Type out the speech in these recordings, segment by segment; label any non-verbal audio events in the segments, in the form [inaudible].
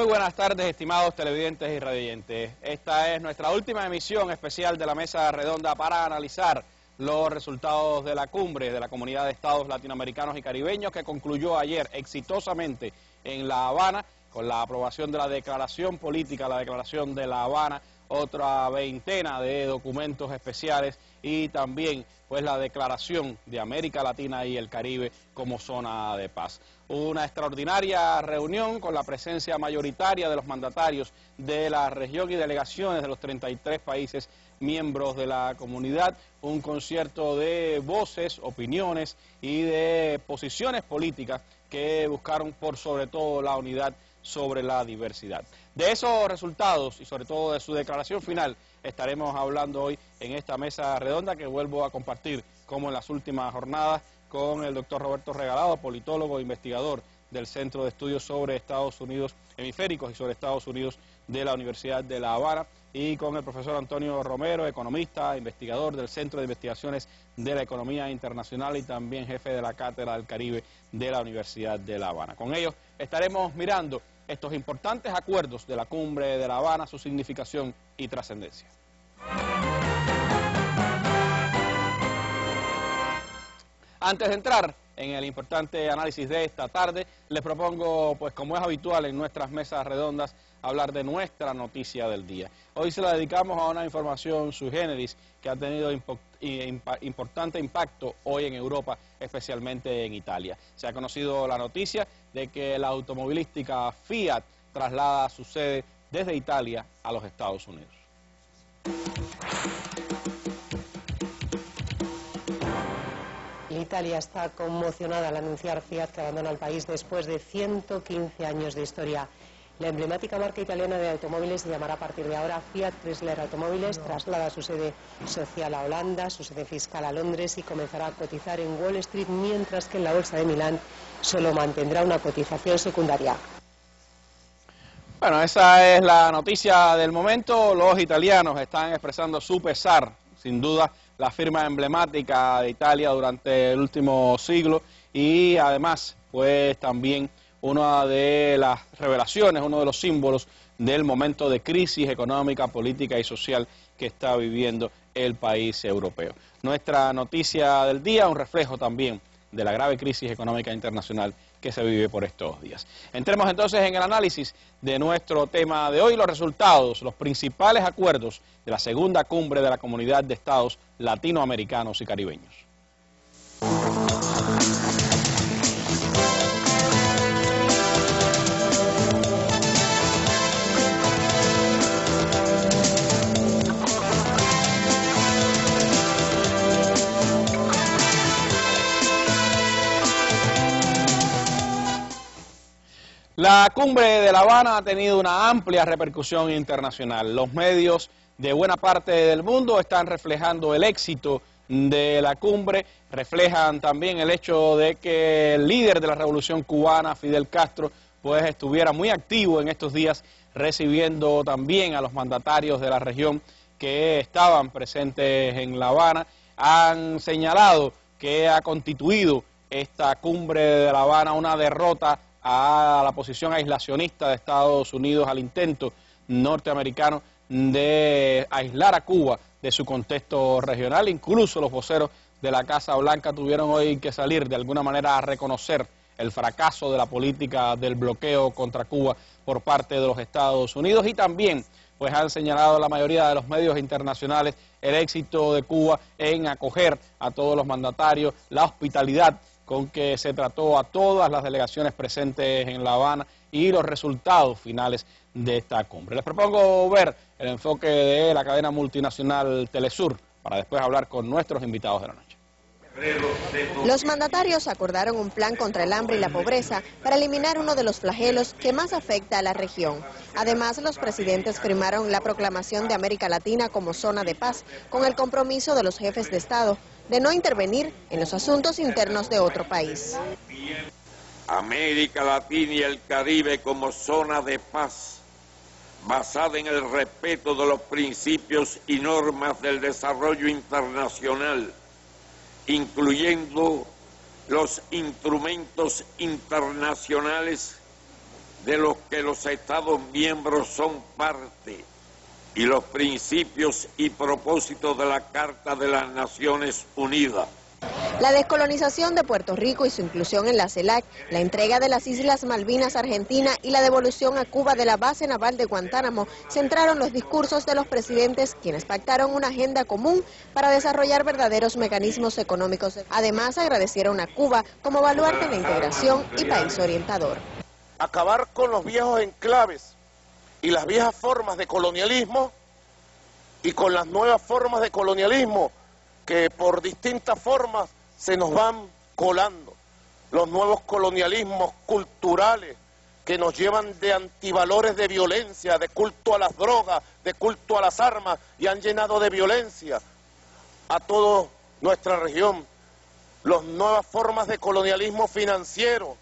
Muy buenas tardes, estimados televidentes y radiantes. Esta es nuestra última emisión especial de la Mesa Redonda para analizar los resultados de la cumbre de la Comunidad de Estados Latinoamericanos y Caribeños que concluyó ayer exitosamente en La Habana con la aprobación de la declaración política, la declaración de La Habana, otra veintena de documentos especiales y también pues la declaración de América Latina y el Caribe como zona de paz. Una extraordinaria reunión con la presencia mayoritaria de los mandatarios de la región y delegaciones de los 33 países miembros de la comunidad, un concierto de voces, opiniones y de posiciones políticas que buscaron por sobre todo la unidad sobre la diversidad. De esos resultados y sobre todo de su declaración final estaremos hablando hoy en esta mesa redonda que vuelvo a compartir como en las últimas jornadas con el doctor Roberto Regalado, politólogo e investigador del Centro de Estudios sobre Estados Unidos Hemisféricos y sobre Estados Unidos de la Universidad de La Habana y con el profesor Antonio Romero, economista, investigador del Centro de Investigaciones de la Economía Internacional y también jefe de la Cátedra del Caribe de la Universidad de La Habana. Con ellos estaremos mirando estos importantes acuerdos de la cumbre de La Habana, su significación y trascendencia. Antes de entrar en el importante análisis de esta tarde, les propongo, pues como es habitual en nuestras mesas redondas, hablar de nuestra noticia del día. Hoy se la dedicamos a una información sui generis que ha tenido importante impacto hoy en Europa, especialmente en Italia. Se ha conocido la noticia de que la automovilística Fiat traslada su sede desde Italia a los Estados Unidos. Italia está conmocionada al anunciar Fiat que abandona el país después de 115 años de historia. La emblemática marca italiana de automóviles se llamará a partir de ahora Fiat Chrysler Automóviles, traslada su sede social a Holanda, su sede fiscal a Londres y comenzará a cotizar en Wall Street, mientras que en la Bolsa de Milán solo mantendrá una cotización secundaria. Bueno, esa es la noticia del momento. Los italianos están expresando su pesar, sin duda, la firma emblemática de Italia durante el último siglo y además, pues también una de las revelaciones, uno de los símbolos del momento de crisis económica, política y social que está viviendo el país europeo. Nuestra noticia del día, un reflejo también de la grave crisis económica internacional que se vive por estos días. Entremos entonces en el análisis de nuestro tema de hoy, los resultados, los principales acuerdos de la segunda cumbre de la Comunidad de Estados Latinoamericanos y Caribeños. La cumbre de La Habana ha tenido una amplia repercusión internacional. Los medios de buena parte del mundo están reflejando el éxito de la cumbre, reflejan también el hecho de que el líder de la revolución cubana, Fidel Castro, pues estuviera muy activo en estos días recibiendo también a los mandatarios de la región que estaban presentes en La Habana. Han señalado que ha constituido esta cumbre de La Habana una derrota a la posición aislacionista de Estados Unidos, al intento norteamericano de aislar a Cuba de su contexto regional. Incluso los voceros de la Casa Blanca tuvieron hoy que salir de alguna manera a reconocer el fracaso de la política del bloqueo contra Cuba por parte de los Estados Unidos y también pues han señalado la mayoría de los medios internacionales el éxito de Cuba en acoger a todos los mandatarios, la hospitalidad con que se trató a todas las delegaciones presentes en La Habana y los resultados finales de esta cumbre. Les propongo ver el enfoque de la cadena multinacional Telesur para después hablar con nuestros invitados de la noche. Los mandatarios acordaron un plan contra el hambre y la pobreza para eliminar uno de los flagelos que más afecta a la región. Además, los presidentes firmaron la proclamación de América Latina como zona de paz, con el compromiso de los jefes de Estado de no intervenir en los asuntos internos de otro país. América Latina y el Caribe como zona de paz, basada en el respeto de los principios y normas del desarrollo internacional, incluyendo los instrumentos internacionales de los que los Estados miembros son parte y los principios y propósitos de la Carta de las Naciones Unidas. La descolonización de Puerto Rico y su inclusión en la CELAC, la entrega de las Islas Malvinas Argentina y la devolución a Cuba de la base naval de Guantánamo centraron los discursos de los presidentes quienes pactaron una agenda común para desarrollar verdaderos mecanismos económicos. Además agradecieron a Cuba como baluarte de la integración y país orientador. Acabar con los viejos enclaves y las viejas formas de colonialismo y con las nuevas formas de colonialismo que por distintas formas se nos van colando. Los nuevos colonialismos culturales que nos llevan de antivalores de violencia, de culto a las drogas, de culto a las armas y han llenado de violencia a toda nuestra región. Las nuevas formas de colonialismo financiero,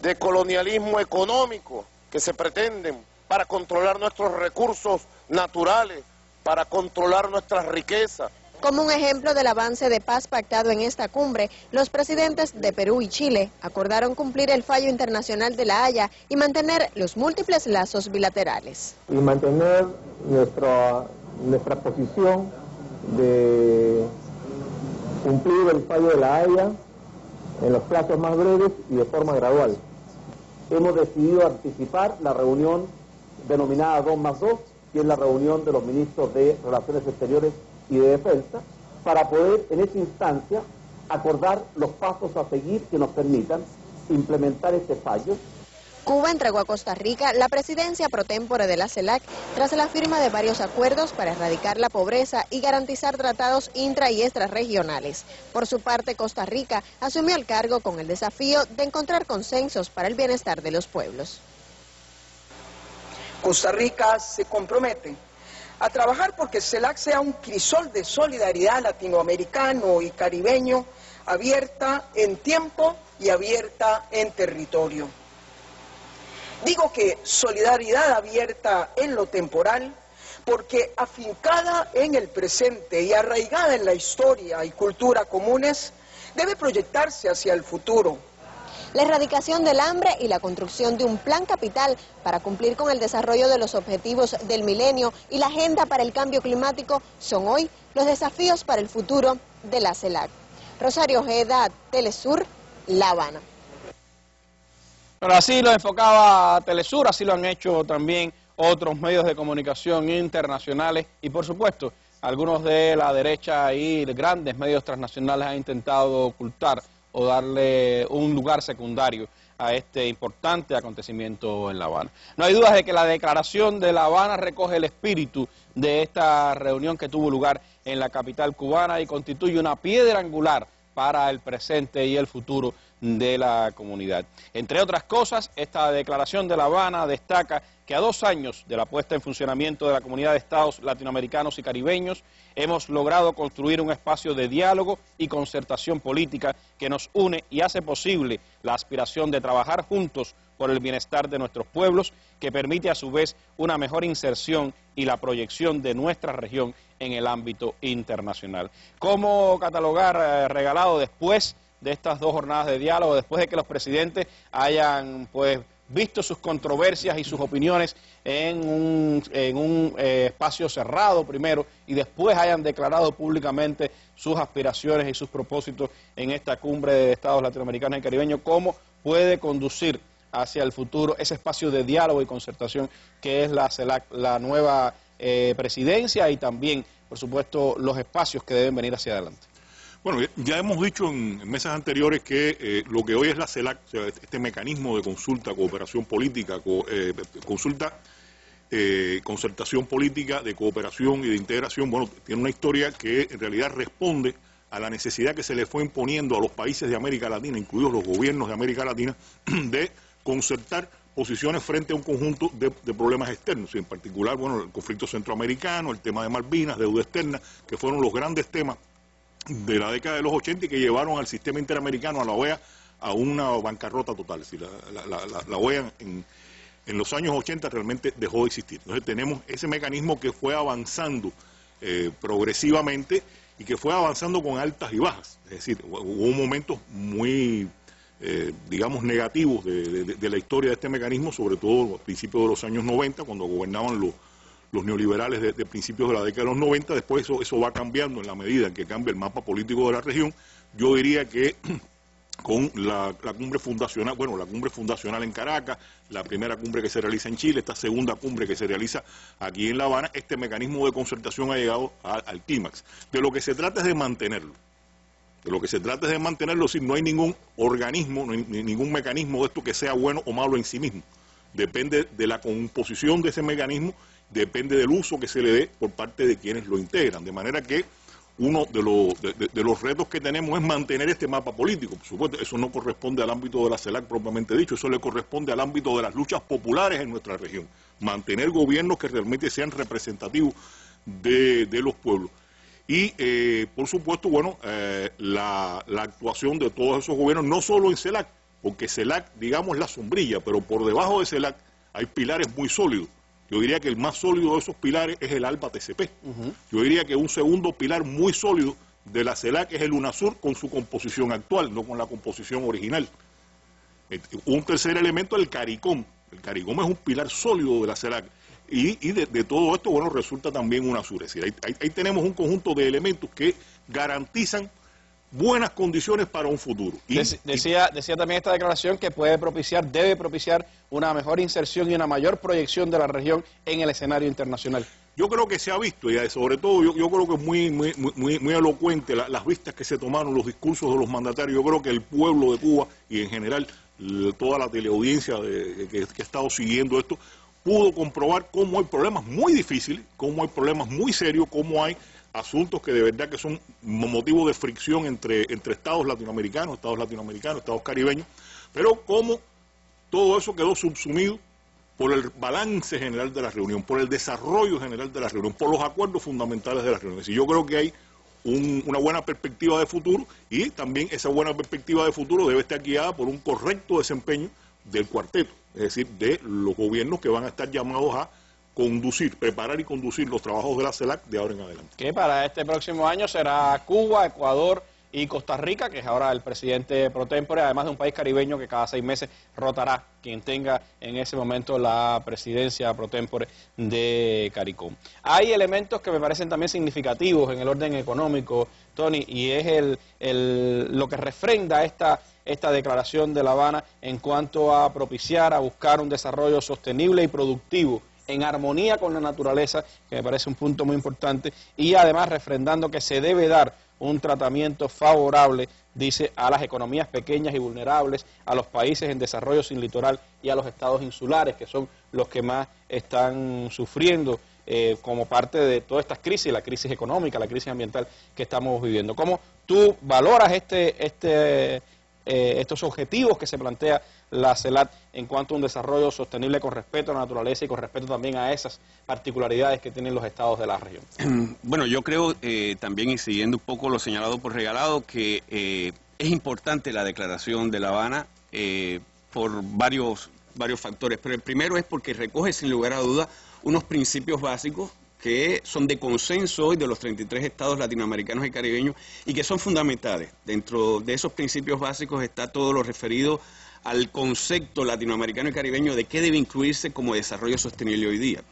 de colonialismo económico que se pretenden para controlar nuestros recursos naturales, para controlar nuestras riquezas. Como un ejemplo del avance de paz pactado en esta cumbre, los presidentes de Perú y Chile acordaron cumplir el fallo internacional de La Haya y mantener los múltiples lazos bilaterales. Y mantener nuestra, nuestra posición de cumplir el fallo de La Haya en los plazos más breves y de forma gradual. Hemos decidido anticipar la reunión denominada 2 más 2, que es la reunión de los ministros de Relaciones Exteriores y de Defensa, para poder en esa instancia acordar los pasos a seguir que nos permitan implementar este fallo. Cuba entregó a Costa Rica la presidencia pro tempore de la CELAC tras la firma de varios acuerdos para erradicar la pobreza y garantizar tratados intra y extrarregionales. Por su parte, Costa Rica asumió el cargo con el desafío de encontrar consensos para el bienestar de los pueblos. Costa Rica se compromete a trabajar porque CELAC sea un crisol de solidaridad latinoamericano y caribeño, abierta en tiempo y abierta en territorio. Digo que solidaridad abierta en lo temporal, porque afincada en el presente y arraigada en la historia y cultura comunes, debe proyectarse hacia el futuro la erradicación del hambre y la construcción de un plan capital para cumplir con el desarrollo de los objetivos del milenio y la agenda para el cambio climático son hoy los desafíos para el futuro de la CELAC. Rosario Ojeda, Telesur, La Habana. Pero así lo enfocaba Telesur, así lo han hecho también otros medios de comunicación internacionales y por supuesto algunos de la derecha y grandes medios transnacionales han intentado ocultar o darle un lugar secundario a este importante acontecimiento en La Habana. No hay dudas de que la declaración de La Habana recoge el espíritu de esta reunión que tuvo lugar en la capital cubana y constituye una piedra angular para el presente y el futuro de la comunidad. Entre otras cosas, esta declaración de La Habana destaca que a dos años de la puesta en funcionamiento de la Comunidad de Estados Latinoamericanos y Caribeños, hemos logrado construir un espacio de diálogo y concertación política que nos une y hace posible la aspiración de trabajar juntos por el bienestar de nuestros pueblos, que permite a su vez una mejor inserción y la proyección de nuestra región en el ámbito internacional. ¿Cómo catalogar eh, regalado después de estas dos jornadas de diálogo, después de que los presidentes hayan pues visto sus controversias y sus opiniones en un, en un eh, espacio cerrado primero y después hayan declarado públicamente sus aspiraciones y sus propósitos en esta cumbre de Estados latinoamericanos y caribeños, cómo puede conducir hacia el futuro ese espacio de diálogo y concertación que es la, la nueva eh, presidencia y también, por supuesto, los espacios que deben venir hacia adelante. Bueno, ya hemos dicho en mesas anteriores que eh, lo que hoy es la CELAC, este mecanismo de consulta, cooperación política, eh, consulta, eh, concertación política, de cooperación y de integración, bueno, tiene una historia que en realidad responde a la necesidad que se le fue imponiendo a los países de América Latina, incluidos los gobiernos de América Latina, [clears throat] de concertar posiciones frente a un conjunto de, de, problemas externos, y en particular, bueno, el conflicto centroamericano, el tema de Malvinas, deuda externa, que fueron los grandes temas de la década de los 80 y que llevaron al sistema interamericano, a la OEA, a una bancarrota total. la, OEA en, los años 80 realmente dejó de existir. Entonces tenemos ese mecanismo que fue avanzando eh, progresivamente y que fue avanzando con altas y bajas. Es decir, hubo momentos muy eh, digamos, negativos de, la historia de este mecanismo, sobre todo a principios de los años 90, cuando gobernaban los, los neoliberales de, principios de la década de los 90. Después eso, eso va cambiando en la medida en que cambia el mapa político de la región. Yo diría que [clears throat] con la, cumbre fundacional, bueno, la cumbre fundacional en Caracas, la primera cumbre que se realiza en Chile, esta segunda cumbre que se realiza aquí en La Habana, este mecanismo de concertación ha llegado al clímax. De lo que se trata es de mantenerlo. De lo que se trata es de mantenerlo, si no hay ningún organismo, ningún mecanismo de esto que sea bueno o malo en sí mismo. Depende de la composición de ese mecanismo, depende del uso que se le dé por parte de quienes lo integran. De manera que uno de los, de, los retos que tenemos es mantener este mapa político. Por supuesto, eso no corresponde al ámbito de la CELAC propiamente dicho, eso le corresponde al ámbito de las luchas populares en nuestra región. Mantener gobiernos que realmente sean representativos de los pueblos. Y, eh, por supuesto, bueno, eh, la, actuación de todos esos gobiernos, no solo en CELAC, porque CELAC, digamos, la sombrilla, pero por debajo de CELAC hay pilares muy sólidos. Yo diría que el más sólido de esos pilares es el ALPA TCP. Yo diría que un segundo pilar muy sólido de la CELAC es el UNASUR con su composición actual, no con la composición original. Un tercer elemento, el CARICOM. El CARICOM es un pilar sólido de la CELAC y, de, todo esto, bueno, resulta también una sur. ahí, tenemos un conjunto de elementos que garantizan buenas condiciones para un futuro. decía, decía también esta declaración que puede propiciar, debe propiciar una mejor inserción y una mayor proyección de la región en el escenario internacional. Yo creo que se ha visto, y sobre todo yo, creo que es muy, muy, muy, muy elocuente las vistas que se tomaron, los discursos de los mandatarios. Yo creo que el pueblo de Cuba y en general toda la teleaudiencia que ha estado siguiendo esto pudo comprobar cómo hay problemas muy difíciles, cómo hay problemas muy serios, cómo hay asuntos que de verdad que son motivo de fricción entre, entre estados latinoamericanos, estados latinoamericanos, estados caribeños, pero cómo todo eso quedó subsumido por el balance general de la reunión, por el desarrollo general de la reunión, por los acuerdos fundamentales de la reunión. Y yo creo que hay una buena perspectiva de futuro y también esa buena perspectiva de futuro debe estar guiada por un correcto desempeño del cuarteto es decir, de los gobiernos que van a estar llamados a conducir, preparar y conducir los trabajos de la CELAC de ahora en adelante. Que para este próximo año será Cuba, Ecuador y Costa Rica, que es ahora el presidente pro tempore, además de un país caribeño que cada seis meses rotará quien tenga en ese momento la presidencia pro tempore de CARICOM. Hay elementos que me parecen también significativos en el orden económico, Tony, y es el, el, lo que refrenda esta esta declaración de La Habana en cuanto a propiciar, a buscar un desarrollo sostenible y productivo en armonía con la naturaleza, que me parece un punto muy importante, y además refrendando que se debe dar un tratamiento favorable, dice, a las economías pequeñas y vulnerables, a los países en desarrollo sin litoral y a los estados insulares, que son los que más están sufriendo eh, como parte de todas estas crisis, la crisis económica, la crisis ambiental que estamos viviendo. ¿Cómo tú valoras este, este eh, estos objetivos que se plantea la CELAT en cuanto a un desarrollo sostenible con respeto a la naturaleza y con respeto también a esas particularidades que tienen los estados de la región. [clears throat] Bueno, yo creo eh, también, y siguiendo un poco lo señalado por Regalado, que eh, es importante la declaración de La Habana por varios, varios factores, pero el primero es porque recoge sin lugar a duda unos principios básicos que son de consenso hoy de los 33 estados latinoamericanos y caribeños y que son fundamentales. Dentro de esos principios básicos está todo lo referido al concepto latinoamericano y caribeño de qué debe incluirse como desarrollo sostenible hoy día.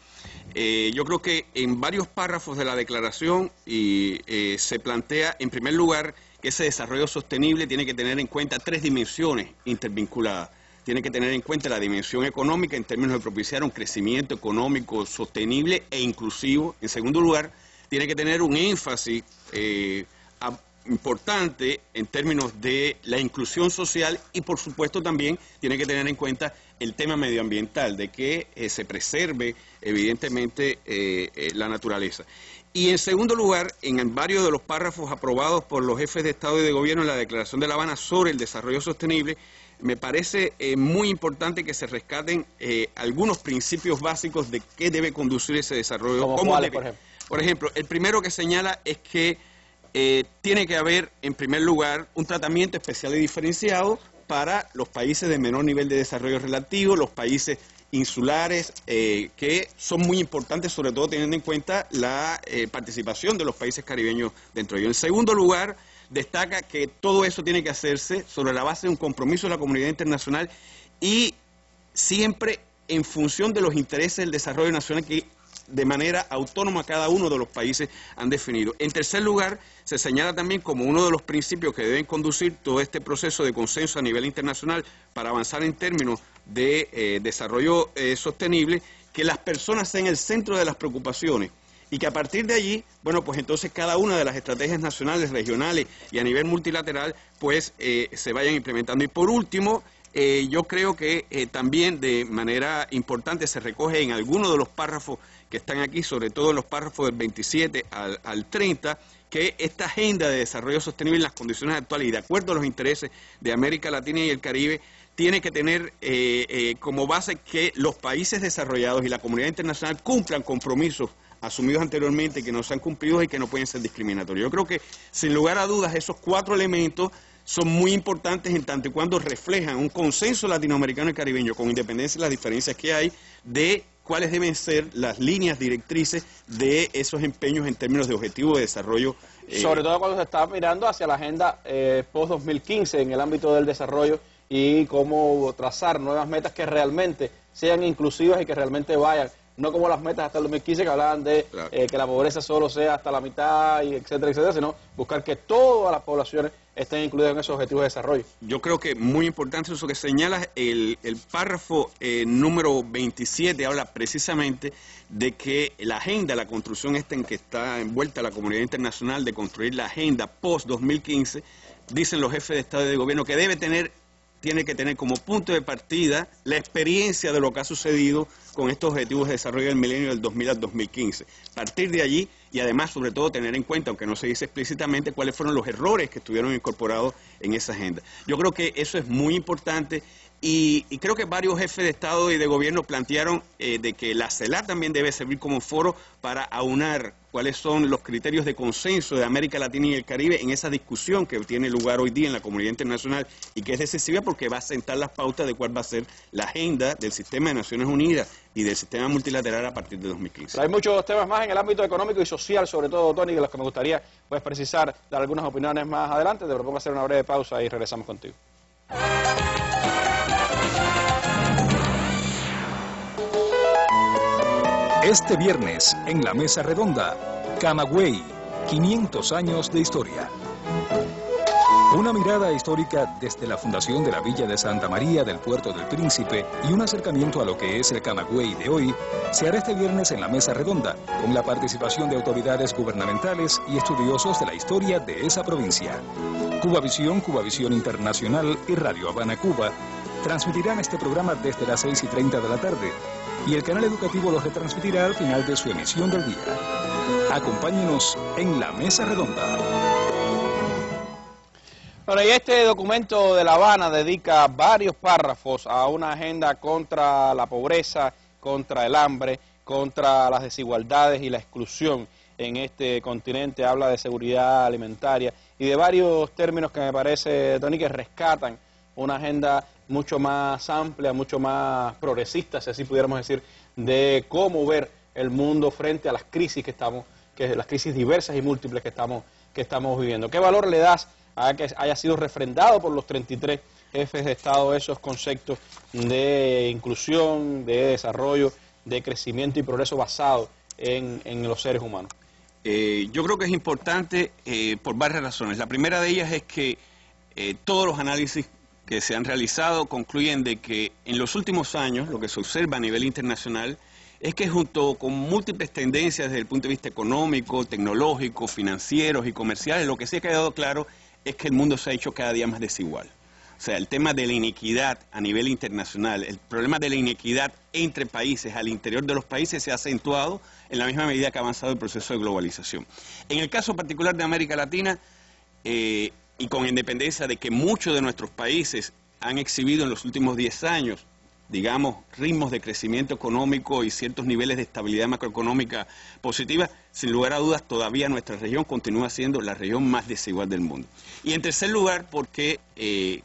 Eh, yo creo que en varios párrafos de la declaración y, eh, se plantea, en primer lugar, que ese desarrollo sostenible tiene que tener en cuenta tres dimensiones intervinculadas tiene que tener en cuenta la dimensión económica en términos de propiciar un crecimiento económico sostenible e inclusivo. En segundo lugar, tiene que tener un énfasis eh, importante en términos de la inclusión social y, por supuesto, también tiene que tener en cuenta el tema medioambiental, de que eh, se preserve, evidentemente, eh, la naturaleza. Y en segundo lugar, en varios de los párrafos aprobados por los jefes de Estado y de Gobierno en la Declaración de La Habana sobre el desarrollo sostenible, me parece eh, muy importante que se rescaten eh, algunos principios básicos de qué debe conducir ese desarrollo. ¿Cómo por, ejemplo? por ejemplo, el primero que señala es que eh, tiene que haber, en primer lugar, un tratamiento especial y diferenciado para los países de menor nivel de desarrollo relativo, los países insulares, que son muy importantes, sobre todo teniendo en cuenta la participación de los países caribeños dentro de ello. En segundo lugar, destaca que todo eso tiene que hacerse sobre la base de un compromiso de la comunidad internacional y siempre en función de los intereses del desarrollo nacional que de manera autónoma cada uno de los países han definido. En tercer lugar, se señala también como uno de los principios que deben conducir todo este proceso de consenso a nivel internacional para avanzar en términos de eh, desarrollo eh, sostenible, que las personas sean el centro de las preocupaciones y que a partir de allí, bueno, pues entonces cada una de las estrategias nacionales, regionales y a nivel multilateral, pues eh, se vayan implementando. Y por último, eh, yo creo que eh, también de manera importante se recoge en algunos de los párrafos que están aquí, sobre todo en los párrafos del 27 al, al 30, que esta agenda de desarrollo sostenible en las condiciones actuales y de acuerdo a los intereses de América Latina y el Caribe tiene que tener como base que los países desarrollados y la comunidad internacional cumplan compromisos asumidos anteriormente que no se han cumplido y que no pueden ser discriminatorios. Yo creo que, sin lugar a dudas, esos cuatro elementos son muy importantes en tanto y cuando reflejan un consenso latinoamericano y caribeño, con independencia de las diferencias que hay, de cuáles deben ser las líneas directrices de esos empeños en términos de objetivos de desarrollo. Eh, Sobre todo cuando se está mirando hacia la agenda eh, post-2015 en el ámbito del desarrollo y cómo trazar nuevas metas que realmente sean inclusivas y que realmente vayan no como las metas hasta el 2015 que hablaban de eh, que la pobreza solo sea hasta la mitad, y etcétera, etcétera, sino buscar que todas las poblaciones estén incluidas en esos objetivos de desarrollo. Yo creo que muy importante eso que señala el, el párrafo eh, número 27 habla precisamente de que la agenda, la construcción esta en que está envuelta la comunidad internacional de construir la agenda post-2015, dicen los jefes de Estado y de Gobierno que debe tener tiene que tener como punto de partida la experiencia de lo que ha sucedido con estos objetivos de desarrollo del milenio del 2000 al 2015. Partir de allí y además, sobre todo, tener en cuenta, aunque no se dice explícitamente, cuáles fueron los errores que estuvieron incorporados en esa agenda. Yo creo que eso es muy importante y, creo que varios jefes de Estado y de Gobierno plantearon eh, de que la CELAC también debe servir como foro para aunar cuáles son los criterios de consenso de América Latina y el Caribe en esa discusión que tiene lugar hoy día en la comunidad internacional y que es decisiva porque va a sentar las pautas de cuál va a ser la agenda del sistema de Naciones Unidas y del sistema multilateral a partir de 2015. hay muchos temas más en el ámbito económico y social, sobre todo, Tony, de los que me gustaría pues, precisar, dar algunas opiniones más adelante. Te propongo hacer una breve pausa y regresamos contigo. Este viernes, en la Mesa Redonda, Camagüey, 500 años de historia. Una mirada histórica desde la fundación de la Villa de Santa María del Puerto del Príncipe y un acercamiento a lo que es el Camagüey de hoy se hará este viernes en la Mesa Redonda, con la participación de autoridades gubernamentales y estudiosos de la historia de esa provincia. Cuba Visión, Cuba Visión Internacional y Radio Habana Cuba transmitirán este programa desde las 6 y 30 de la tarde y el canal educativo lo retransmitirá al final de su emisión del día. Acompáñenos en la mesa redonda. Bueno, y este documento de La Habana dedica varios párrafos a una agenda contra la pobreza, contra el hambre, contra las desigualdades y la exclusión en este continente. Habla de seguridad alimentaria y de varios términos que me parece, Tony, que rescatan una agenda mucho más amplia, mucho más progresista, si así pudiéramos decir, de cómo ver el mundo frente a las crisis que estamos, que las crisis diversas y múltiples que estamos, que estamos viviendo. ¿Qué valor le das a que haya sido refrendado por los 33 jefes de Estado esos conceptos de inclusión, de desarrollo, de crecimiento y progreso basado en, los seres humanos? Eh, yo creo que es importante eh, por varias razones. La primera de ellas es que eh, todos los análisis que se han realizado concluyen de que en los últimos años lo que se observa a nivel internacional es que junto con múltiples tendencias desde el punto de vista económico, tecnológico, financieros y comerciales, lo que sí ha quedado claro es que el mundo se ha hecho cada día más desigual. O sea, el tema de la inequidad a nivel internacional, el problema de la inequidad entre países, al interior de los países, se ha acentuado en la misma medida que ha avanzado el proceso de globalización. En el caso particular de América Latina, eh, y con independencia de que muchos de nuestros países han exhibido en los últimos 10 años, digamos, ritmos de crecimiento económico y ciertos niveles de estabilidad macroeconómica positiva, sin lugar a dudas todavía nuestra región continúa siendo la región más desigual del mundo. Y en tercer lugar, porque eh,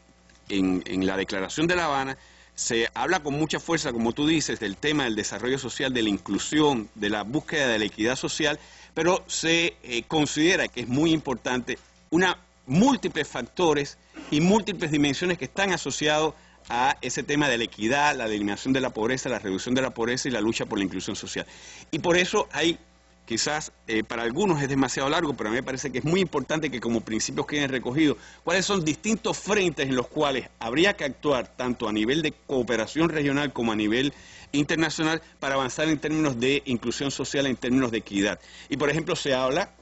en, la Declaración de La Habana se habla con mucha fuerza, como tú dices, del tema del desarrollo social, de la inclusión, de la búsqueda de la equidad social, pero se eh, considera que es muy importante una múltiples factores y múltiples dimensiones que están asociados a ese tema de la equidad, la eliminación de la pobreza, la reducción de la pobreza y la lucha por la inclusión social. Y por eso hay quizás eh, para algunos es demasiado largo, pero a mí me parece que es muy importante que como principios queden recogidos cuáles son distintos frentes en los cuales habría que actuar tanto a nivel de cooperación regional como a nivel internacional para avanzar en términos de inclusión social, en términos de equidad. Y por ejemplo se habla,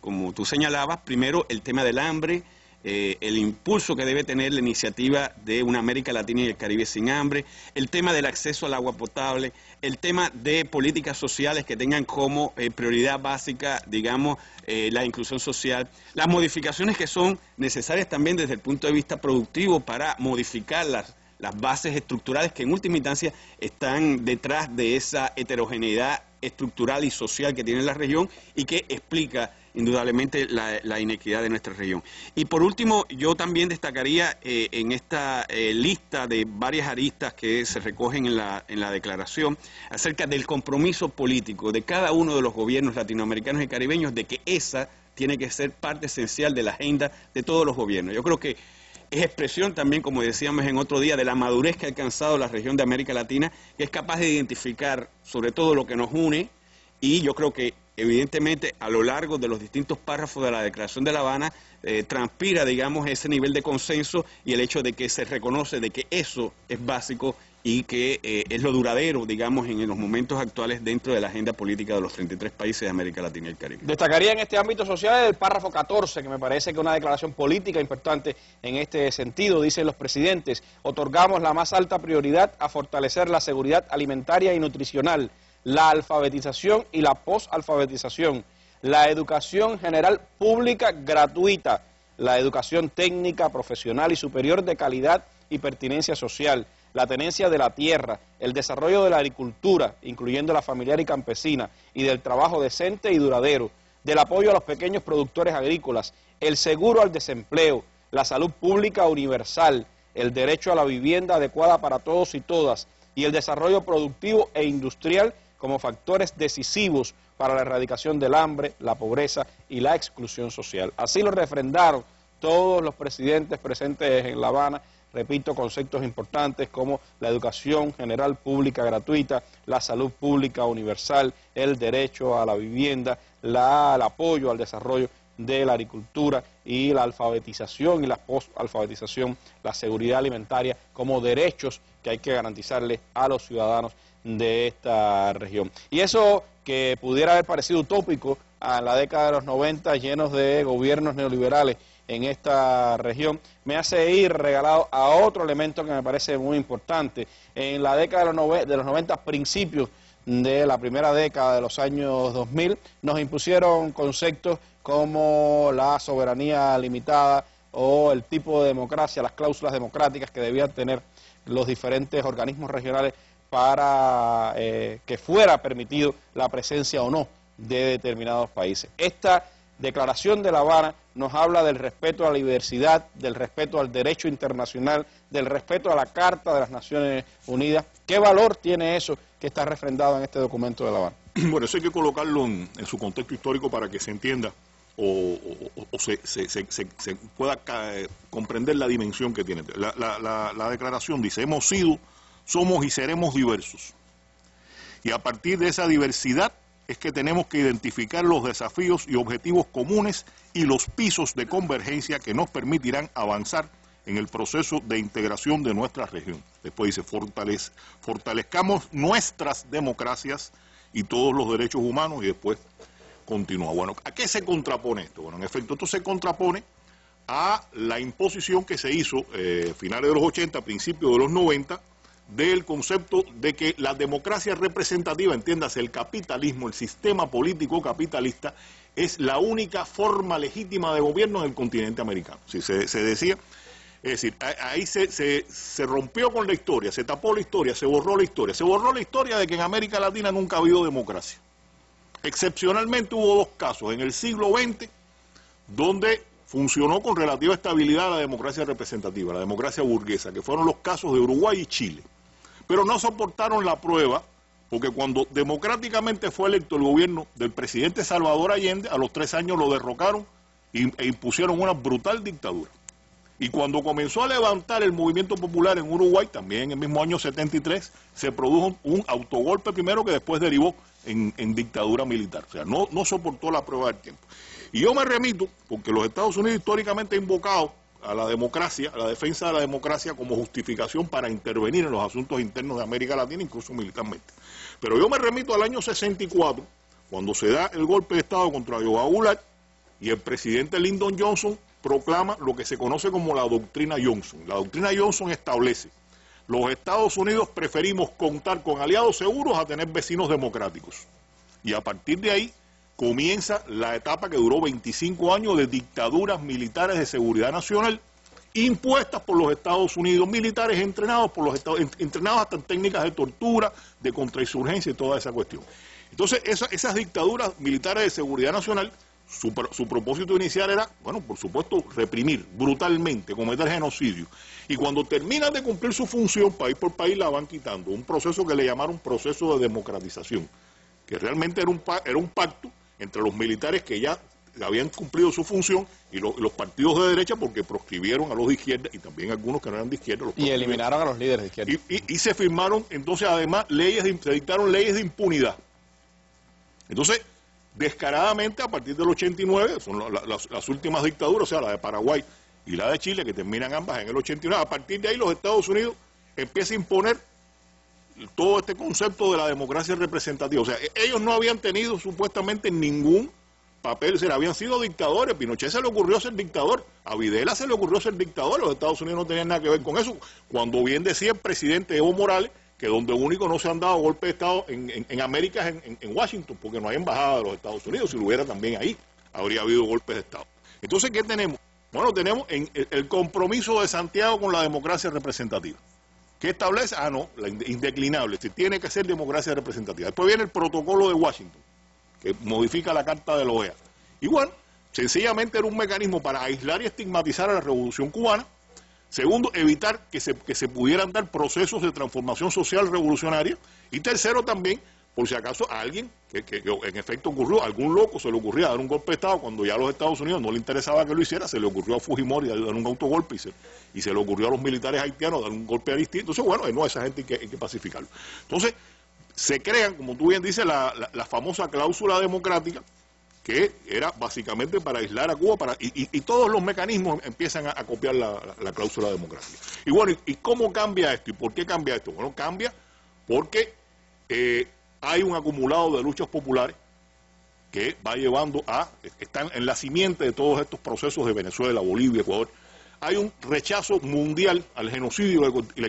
como tú señalabas, primero el tema del hambre, eh, el impulso que debe tener la iniciativa de una América Latina y el Caribe sin hambre, el tema del acceso al agua potable, el tema de políticas sociales que tengan como eh, prioridad básica, digamos, eh, la inclusión social, las modificaciones que son necesarias también desde el punto de vista productivo para modificar las, las bases estructurales que en última instancia están detrás de esa heterogeneidad estructural y social que tiene la región y que explica indudablemente la, inequidad de nuestra región. Y por último, yo también destacaría eh, en esta eh, lista de varias aristas que se recogen en la, en la declaración acerca del compromiso político de cada uno de los gobiernos latinoamericanos y caribeños de que esa tiene que ser parte esencial de la agenda de todos los gobiernos. Yo creo que es expresión también, como decíamos en otro día, de la madurez que ha alcanzado la región de América Latina, que es capaz de identificar sobre todo lo que nos une. Y yo creo que evidentemente a lo largo de los distintos párrafos de la Declaración de La Habana eh, transpira, digamos, ese nivel de consenso y el hecho de que se reconoce de que eso es básico y que eh, es lo duradero, digamos, en los momentos actuales dentro de la agenda política de los 33 países de América Latina y el Caribe. Destacaría en este ámbito social el párrafo 14, que me parece que es una declaración política importante en este sentido. Dicen los presidentes, otorgamos la más alta prioridad a fortalecer la seguridad alimentaria y nutricional la alfabetización y la posalfabetización, la educación general pública gratuita, la educación técnica, profesional y superior de calidad y pertinencia social, la tenencia de la tierra, el desarrollo de la agricultura, incluyendo la familiar y campesina, y del trabajo decente y duradero, del apoyo a los pequeños productores agrícolas, el seguro al desempleo, la salud pública universal, el derecho a la vivienda adecuada para todos y todas, y el desarrollo productivo e industrial como factores decisivos para la erradicación del hambre, la pobreza y la exclusión social. Así lo refrendaron todos los presidentes presentes en La Habana, repito, conceptos importantes como la educación general pública gratuita, la salud pública universal, el derecho a la vivienda, la, el apoyo al desarrollo de la agricultura y la alfabetización y la post-alfabetización, la seguridad alimentaria como derechos que hay que garantizarle a los ciudadanos de esta región. Y eso que pudiera haber parecido utópico a la década de los 90 llenos de gobiernos neoliberales en esta región, me hace ir regalado a otro elemento que me parece muy importante. En la década de los, de los 90, principios de la primera década de los años 2000, nos impusieron conceptos como la soberanía limitada o el tipo de democracia, las cláusulas democráticas que debían tener los diferentes organismos regionales para eh, que fuera permitido la presencia o no de determinados países. Esta declaración de La Habana nos habla del respeto a la diversidad, del respeto al derecho internacional, del respeto a la Carta de las Naciones Unidas. ¿Qué valor tiene eso que está refrendado en este documento de La Habana? [clears throat] Bueno, eso hay que colocarlo en, su contexto histórico para que se entienda o, se, pueda comprender la dimensión que tiene. la declaración dice, hemos sido somos y seremos diversos. Y a partir de esa diversidad es que tenemos que identificar los desafíos y objetivos comunes y los pisos de convergencia que nos permitirán avanzar en el proceso de integración de nuestra región. Después dice, fortalezcamos nuestras democracias y todos los derechos humanos y después continúa. Bueno, ¿a qué se contrapone esto? Bueno, en efecto, esto se contrapone a la imposición que se hizo eh, finales de los 80, principios de los 90, del concepto de que la democracia representativa, entiéndase, el capitalismo, el sistema político capitalista, es la única forma legítima de gobierno en el continente americano. Si se, decía, es decir, ahí se, se, rompió con la historia, se tapó la historia, se borró la historia. Se borró la historia de que en América Latina nunca ha habido democracia. Excepcionalmente hubo dos casos en el siglo XX donde funcionó con relativa estabilidad la democracia representativa, la democracia burguesa, que fueron los casos de Uruguay y Chile pero no soportaron la prueba porque cuando democráticamente fue electo el gobierno del presidente Salvador Allende, a los tres años lo derrocaron e impusieron una brutal dictadura. Y cuando comenzó a levantar el movimiento popular en Uruguay, también en el mismo año 73, se produjo un autogolpe primero que después derivó en, dictadura militar. O sea, no, no soportó la prueba del tiempo. Y yo me remito, porque los Estados Unidos históricamente han invocado a la democracia, a la defensa de la democracia como justificación para intervenir en los asuntos internos de América Latina, incluso militarmente. Pero yo me remito al año 64, cuando se da el golpe de Estado contra Yoga Goulart y el presidente Lyndon Johnson proclama lo que se conoce como la doctrina Johnson. La doctrina Johnson establece, los Estados Unidos preferimos contar con aliados seguros a tener vecinos democráticos. Y a partir de ahí comienza la etapa que duró 25 años de dictaduras militares de seguridad nacional impuestas por los Estados Unidos, militares entrenados por los Estados entrenados hasta en técnicas de tortura, de contrainsurgencia y toda esa cuestión. Entonces, esas dictaduras militares de seguridad nacional su, propósito inicial era, bueno, por supuesto, reprimir brutalmente, cometer genocidio. Y cuando terminan de cumplir su función, país por país la van quitando. Un proceso que le llamaron proceso de democratización, que realmente era un, era un pacto entre los militares que ya habían cumplido su función y los partidos de derecha porque proscribieron a los de izquierda y también algunos que no eran de izquierda. y eliminaron a los líderes de izquierda. Y, se firmaron entonces además leyes, se dictaron leyes de impunidad. Entonces, descaradamente a partir del 89, son las, últimas dictaduras, o sea, la de Paraguay y la de Chile, que terminan ambas en el 89, a partir de ahí los Estados Unidos empiezan a imponer todo este concepto de la democracia representativa. O sea, e, ellos no habían tenido supuestamente ningún papel, se habían sido dictadores. Pinochet se le ocurrió ser dictador, a Videla se le ocurrió ser dictador, los Estados Unidos no tenían nada que ver con eso. Cuando bien decía el presidente Evo Morales, que donde único no se han dado golpes de Estado en, América es en, Washington, porque no hay embajada de los Estados Unidos, si lo hubiera también ahí, habría habido golpes de Estado. Entonces, ¿qué tenemos? Bueno, tenemos en el, compromiso de Santiago con la democracia representativa. ¿Qué establece? Ah, no, la indeclinable, si tiene que ser democracia representativa. Después viene el protocolo de Washington, que modifica la carta de la OEA. Igual, sencillamente era un mecanismo para aislar y estigmatizar a la revolución cubana, Segundo, evitar que se, que se pudieran dar procesos de transformación social revolucionaria. Y tercero, también, por si acaso a alguien, que, en efecto ocurrió, algún loco se le ocurría dar un golpe de Estado cuando ya a los Estados Unidos no le interesaba que lo hiciera, se le ocurrió a Fujimori dar un autogolpe y se, y se le ocurrió a los militares haitianos dar un golpe a. Entonces, bueno, no, esa gente hay que, hay que pacificarlo. Entonces, se crean, como tú bien dices, la, la famosa cláusula democrática, que era básicamente para aislar a Cuba para, y, todos los mecanismos empiezan a, copiar la, cláusula democrática. Y bueno, ¿y cómo cambia esto? ¿Y por qué cambia esto? Bueno, cambia porque eh, hay un acumulado de luchas populares que va llevando a, están en la simiente de todos estos procesos de Venezuela, Bolivia, Ecuador. Hay un rechazo mundial al genocidio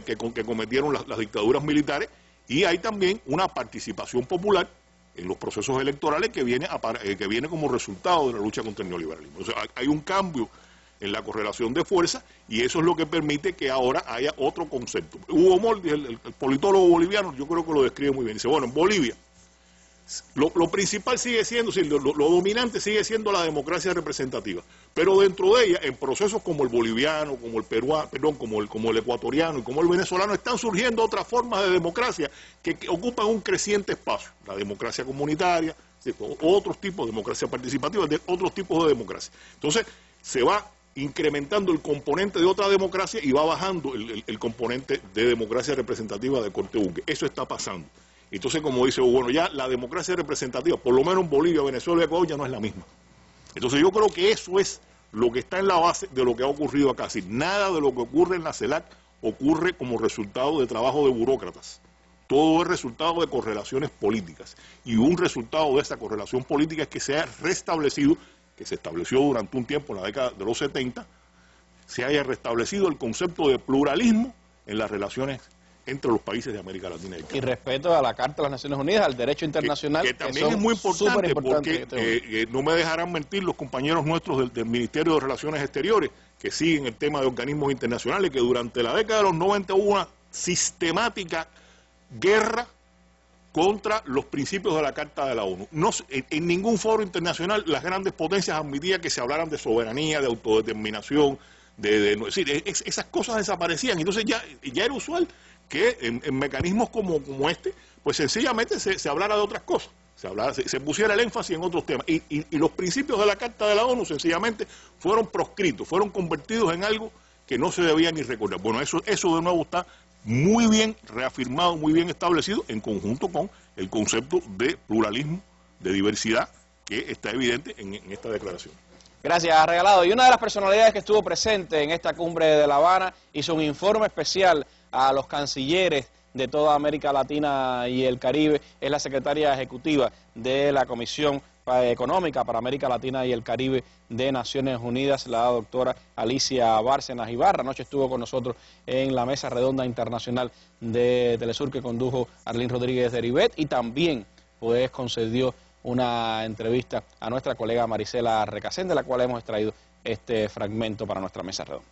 que, cometieron las dictaduras militares y hay también una participación popular en los procesos electorales que viene, eh, que viene como resultado de la lucha contra el neoliberalismo. O sea, hay un cambio en la correlación de fuerza y eso es lo que permite que ahora haya otro concepto. Hugo Moldi, el, politólogo boliviano, yo creo que lo describe muy bien. Dice, bueno, en Bolivia lo, principal sigue siendo, lo, dominante sigue siendo la democracia representativa, pero dentro de ella, en procesos como el boliviano, como el peruano, perdón, como el, como el ecuatoriano y como el venezolano, están surgiendo otras formas de democracia que, ocupan un creciente espacio, la democracia comunitaria, otros tipos de democracia participativa, de otros tipos de democracia. Entonces, se va incrementando el componente de otra democracia y va bajando el, componente de democracia representativa de corte buque. Eso está pasando. Entonces, como dice, bueno, ya la democracia representativa, por lo menos en Bolivia, Venezuela y Ecuador, ya no es la misma. Entonces, yo creo que eso es lo que está en la base de lo que ha ocurrido acá. Si nada de lo que ocurre en la CELAC ocurre como resultado de trabajo de burócratas. Todo es resultado de correlaciones políticas. Y un resultado de esa correlación política es que se haya restablecido, que se estableció durante un tiempo en la década de los 70, se haya restablecido el concepto de pluralismo en las relaciones entre los países de América Latina y, y respeto a la Carta de las Naciones Unidas, al derecho internacional. Que, también es muy importante porque este eh, eh, no me dejarán mentir los compañeros nuestros del, Ministerio de Relaciones Exteriores que siguen el tema de organismos internacionales, que durante la década de los 90 hubo una sistemática guerra contra los principios de la Carta de la ONU. No, en, ningún foro internacional las grandes potencias admitían que se hablaran de soberanía, de autodeterminación, de, decir, esas cosas desaparecían. Entonces ya, ya era usual que en, mecanismos como, como, este, pues sencillamente se, hablara de otras cosas. se, hablara, se, pusiera el énfasis en otros temas. Y, y, los principios de la Carta de la ONU sencillamente fueron proscritos, fueron convertidos en algo que no se debía ni recordar. Bueno, eso, eso de nuevo está muy bien reafirmado, muy bien establecido en conjunto con el concepto de pluralismo, de diversidad, que está evidente en, esta declaración. Gracias, Regalado. Y una de las personalidades que estuvo presente en esta cumbre de La Habana hizo un informe especial a los cancilleres de toda América Latina y el Caribe, es la secretaria ejecutiva de la Comisión Económica para América Latina y el Caribe de Naciones Unidas, la doctora Alicia Bárcenas Ibarra. Anoche estuvo con nosotros en la mesa redonda internacional de Telesur que condujo Arlín Rodríguez de Ribet y también pues concedió una entrevista a nuestra colega Marisela Recasén, de la cual hemos extraído este fragmento para nuestra mesa redonda.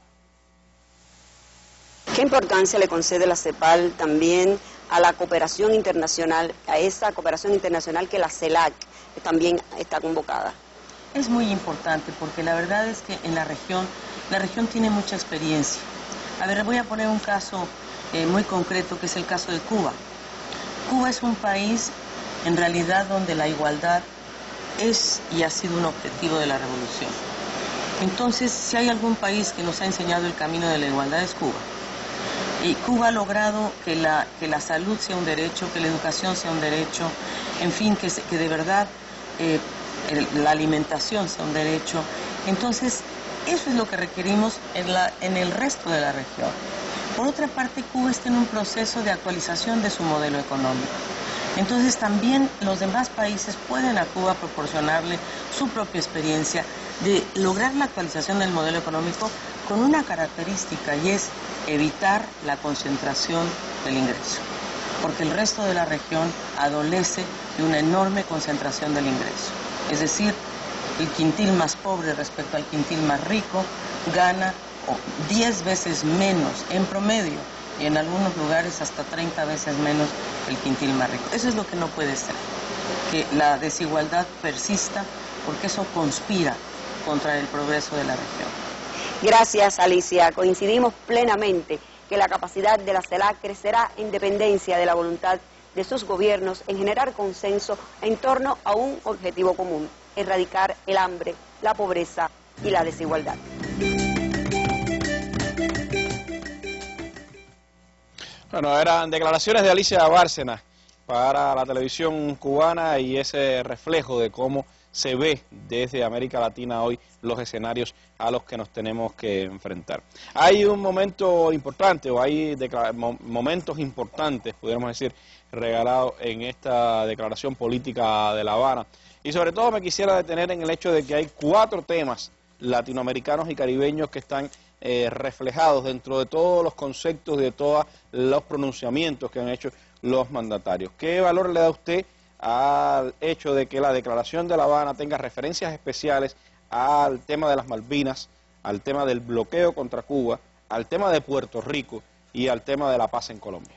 ¿Qué importancia le concede la CEPAL también a la cooperación internacional, a esa cooperación internacional que la CELAC también está convocada? Es muy importante porque la verdad es que en la región, la región tiene mucha experiencia. A ver, voy a poner un caso eh, muy concreto que es el caso de Cuba. Cuba es un país en realidad donde la igualdad es y ha sido un objetivo de la revolución. Entonces, si hay algún país que nos ha enseñado el camino de la igualdad es Cuba. Y Cuba ha logrado que la, que la salud sea un derecho, que la educación sea un derecho, en fin, que, que de verdad eh, la alimentación sea un derecho. Entonces, eso es lo que requerimos en, la, en el resto de la región. Por otra parte, Cuba está en un proceso de actualización de su modelo económico. Entonces también los demás países pueden a Cuba proporcionarle su propia experiencia de lograr la actualización del modelo económico con una característica y es evitar la concentración del ingreso, porque el resto de la región adolece de una enorme concentración del ingreso. Es decir, el quintil más pobre respecto al quintil más rico gana 10 veces menos en promedio y en algunos lugares hasta 30 veces menos el quintil más rico. Eso es lo que no puede ser, que la desigualdad persista porque eso conspira contra el progreso de la región. Gracias, Alicia. Coincidimos plenamente que la capacidad de la CELAC crecerá en dependencia de la voluntad de sus gobiernos en generar consenso en torno a un objetivo común, erradicar el hambre, la pobreza y la desigualdad. Bueno, eran declaraciones de Alicia Bárcena para la televisión cubana y ese reflejo de cómo se ve desde América Latina hoy los escenarios a los que nos tenemos que enfrentar. Hay un momento importante o hay momentos importantes, pudiéramos decir, regalados en esta declaración política de La Habana. Y sobre todo me quisiera detener en el hecho de que hay cuatro temas latinoamericanos y caribeños que están eh, reflejados dentro de todos los conceptos, de todos los pronunciamientos que han hecho los mandatarios. ¿Qué valor le da usted al hecho de que la declaración de La Habana tenga referencias especiales al tema de las Malvinas, al tema del bloqueo contra Cuba, al tema de Puerto Rico y al tema de la paz en Colombia?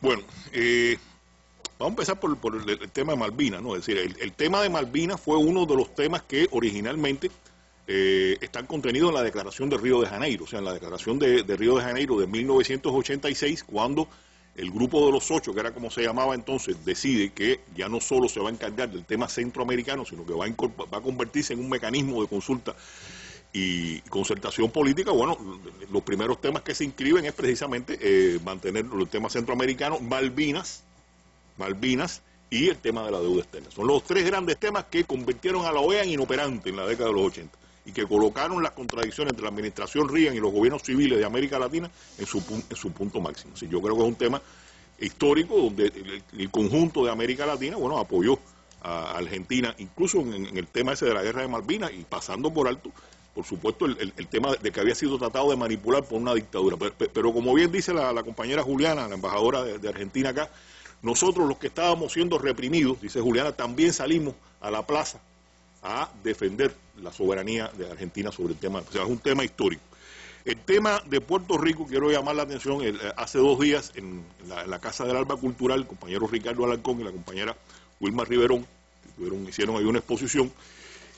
Bueno, eh, vamos a empezar por, el, tema de Malvinas, ¿no? Es decir, el, el tema de Malvinas fue uno de los temas que originalmente eh, están contenidos en la Declaración de Río de Janeiro, o sea, en la Declaración de, Río de Janeiro de 1986, cuando el Grupo de los Ocho, que era como se llamaba entonces, decide que ya no solo se va a encargar del tema centroamericano, sino que va a, convertirse en un mecanismo de consulta y concertación política, bueno, los primeros temas que se inscriben es precisamente eh, mantener el tema centroamericano, Malvinas, Malvinas y el tema de la deuda externa. Son los tres grandes temas que convirtieron a la OEA en inoperante en la década de los 80 y que colocaron las contradicciones entre la administración Reagan y los gobiernos civiles de América Latina en su, punto máximo. yo creo que es un tema histórico donde el, conjunto de América Latina, bueno, apoyó a Argentina, incluso en, el tema ese de la guerra de Malvinas y pasando por alto, por supuesto, el, tema de que había sido tratado de manipular por una dictadura. Pero, como bien dice la, compañera Juliana, la embajadora de Argentina acá, nosotros los que estábamos siendo reprimidos, dice Juliana, también salimos a la plaza a defender la soberanía de Argentina sobre el tema, o sea, es un tema histórico. El tema de Puerto Rico, quiero llamar la atención, eh, hace dos días en la, Casa del Alba Cultural, el compañero Ricardo Alarcón y la compañera Wilma Riverón hicieron ahí una exposición,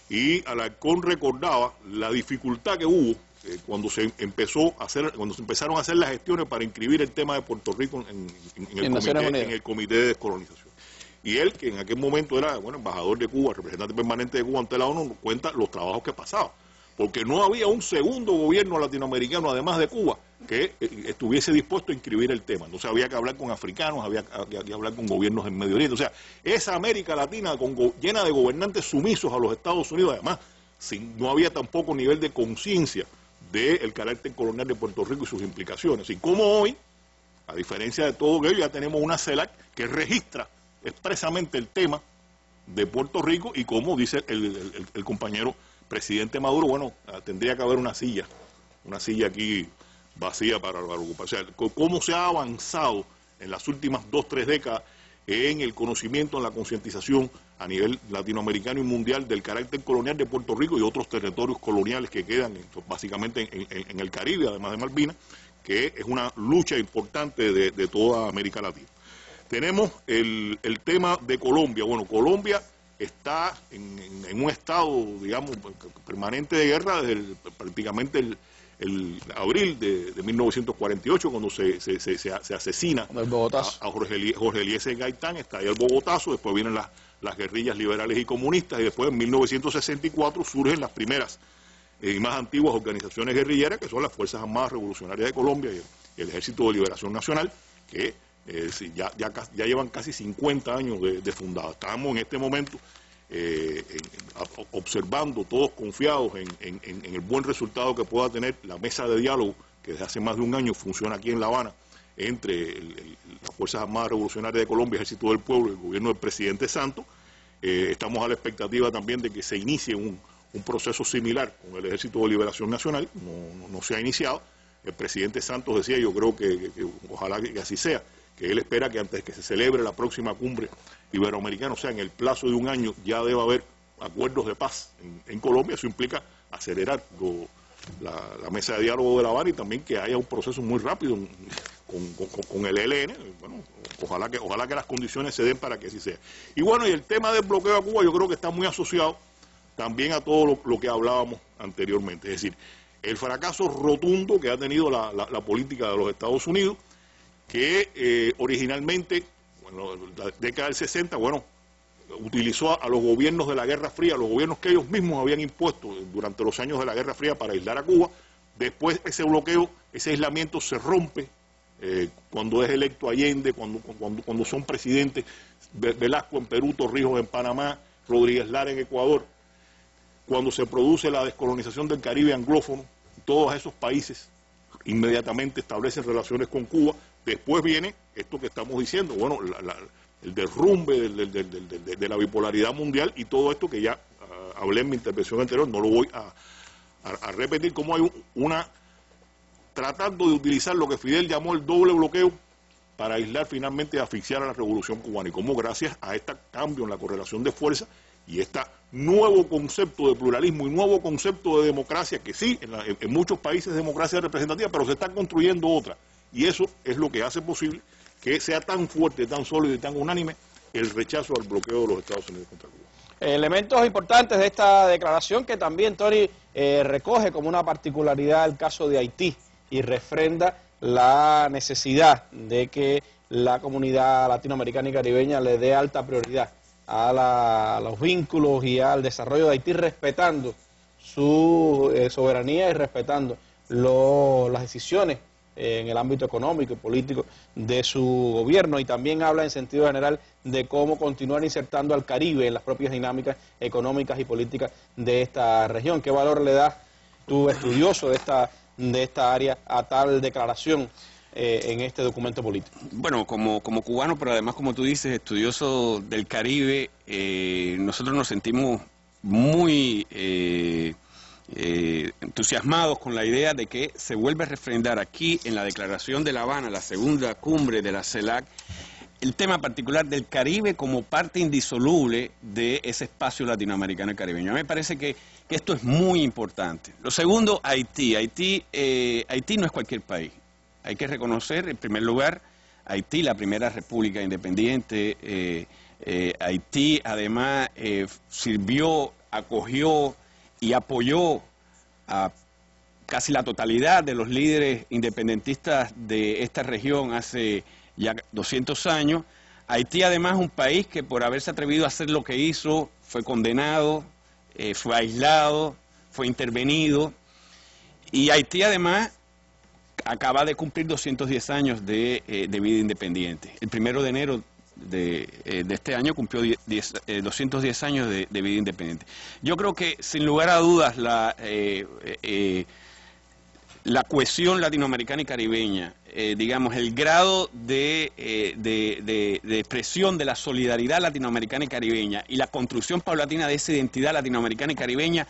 y Alarcón recordaba la dificultad que hubo eh, cuando se empezó a hacer, cuando se empezaron a hacer las gestiones para inscribir el tema de Puerto Rico en, el, comité, en el comité de descolonización. Y él, que en aquel momento era bueno, embajador de Cuba, representante permanente de Cuba ante la ONU, cuenta los trabajos que pasaba. Porque no había un segundo gobierno latinoamericano, además de Cuba, que eh, estuviese dispuesto a inscribir el tema. Entonces había que hablar con africanos, había, que hablar con gobiernos en Medio Oriente. O sea, esa América Latina llena de gobernantes sumisos a los Estados Unidos, además, sin, no había tampoco nivel de conciencia del carácter colonial de Puerto Rico y sus implicaciones. Y como hoy, a diferencia de todo ello, ya tenemos una CELAC que registra expresamente el tema de Puerto Rico y como dice el, compañero presidente Maduro, bueno, tendría que haber una silla, una silla aquí vacía para, para ocupar. Cómo se ha avanzado en las últimas dos, tres décadas en el conocimiento, en la concientización a nivel latinoamericano y mundial del carácter colonial de Puerto Rico y otros territorios coloniales que quedan básicamente en, el Caribe, además de Malvinas, que es una lucha importante de, toda América Latina. Tenemos el, tema de Colombia. Bueno, Colombia está en, un estado, digamos, permanente de guerra desde prácticamente el, abril de, 1948, cuando se, asesina a, Jorge, Jorge Eliezer Gaitán, está ahí el Bogotazo, después vienen las las guerrillas liberales y comunistas, y después en 1964 surgen las primeras eh, y más antiguas organizaciones guerrilleras, que son las Fuerzas Armadas Revolucionarias de Colombia y el, Ejército de Liberación Nacional, que eh, ya, ya, llevan casi 50 años de, de fundada. Estamos en este momento eh, observando, todos confiados en, el buen resultado que pueda tener la mesa de diálogo, que desde hace más de un año funciona aquí en La Habana, entre las Fuerzas Armadas Revolucionarias de Colombia, Ejército del Pueblo y el gobierno del presidente Santos. Eh, estamos a la expectativa también de que se inicie un, proceso similar con el Ejército de Liberación Nacional, no, se ha iniciado. El presidente Santos decía, yo creo que, ojalá que, así sea, que él espera que antes que se celebre la próxima cumbre iberoamericana, o sea, en el plazo de un año ya deba haber acuerdos de paz en, Colombia, eso implica acelerar la, mesa de diálogo de La Habana y también que haya un proceso muy rápido, con, el ELN, bueno, ojalá que, ojalá que las condiciones se den para que así sea. Y bueno, y el tema del bloqueo a Cuba yo creo que está muy asociado también a todo lo, que hablábamos anteriormente, es decir, el fracaso rotundo que ha tenido la, política de los Estados Unidos, que eh, originalmente, bueno, la década del 60, bueno, utilizó a, los gobiernos de la Guerra Fría, los gobiernos que ellos mismos habían impuesto durante los años de la Guerra Fría para aislar a Cuba, después ese bloqueo, ese aislamiento se rompe eh, cuando es electo Allende, cuando, cuando, cuando son presidentes Velasco en Perú, Torrijos en Panamá, Rodríguez Lara en Ecuador, cuando se produce la descolonización del Caribe anglófono, todos esos países inmediatamente establecen relaciones con Cuba. Después viene esto que estamos diciendo, bueno, el derrumbe de, la bipolaridad mundial y todo esto que ya ah, hablé en mi intervención anterior, no lo voy a, a repetir, como hay una tratando de utilizar lo que Fidel llamó el doble bloqueo para aislar finalmente y asfixiar a la revolución cubana. Y cómo gracias a este cambio en la correlación de fuerza y este nuevo concepto de pluralismo y nuevo concepto de democracia, que sí, en, muchos países es democracia representativa, pero se está construyendo otra. Y eso es lo que hace posible que sea tan fuerte, tan sólido y tan unánime el rechazo al bloqueo de los Estados Unidos contra Cuba. Elementos importantes de esta declaración que también Tony eh, recoge como una particularidad el caso de Haití y refrenda la necesidad de que la comunidad latinoamericana y caribeña le dé alta prioridad a, los vínculos y al desarrollo de Haití respetando su eh, soberanía y respetando las decisiones en el ámbito económico y político de su gobierno y también habla en sentido general de cómo continuar insertando al Caribe en las propias dinámicas económicas y políticas de esta región. ¿Qué valor le da tu estudioso de esta de esta área a tal declaración eh, en este documento político? Bueno, como, como cubano, pero además como tú dices, estudioso del Caribe, eh, nosotros nos sentimos muy eh, entusiasmados con la idea de que se vuelve a refrendar aquí en la Declaración de La Habana, la segunda cumbre de la CELAC, el tema particular del Caribe como parte indisoluble de ese espacio latinoamericano caribeño. A mí me parece que, esto es muy importante. Lo segundo, Haití. Haití, eh, Haití no es cualquier país. Hay que reconocer, en primer lugar, Haití, la primera república independiente. Eh, eh, Haití, además, sirvió, acogió y apoyó a casi la totalidad de los líderes independentistas de esta región hace ya 200 años. Haití además es un país que por haberse atrevido a hacer lo que hizo fue condenado, eh, fue aislado, fue intervenido. Y Haití además acaba de cumplir 210 años eh, de vida independiente. El primero de enero de, eh, de este año cumplió 10, 210 años de, vida independiente. Yo creo que sin lugar a dudas la, la cohesión latinoamericana y caribeña, digamos, el grado de, de, de, expresión de la solidaridad latinoamericana y caribeña y la construcción paulatina de esa identidad latinoamericana y caribeña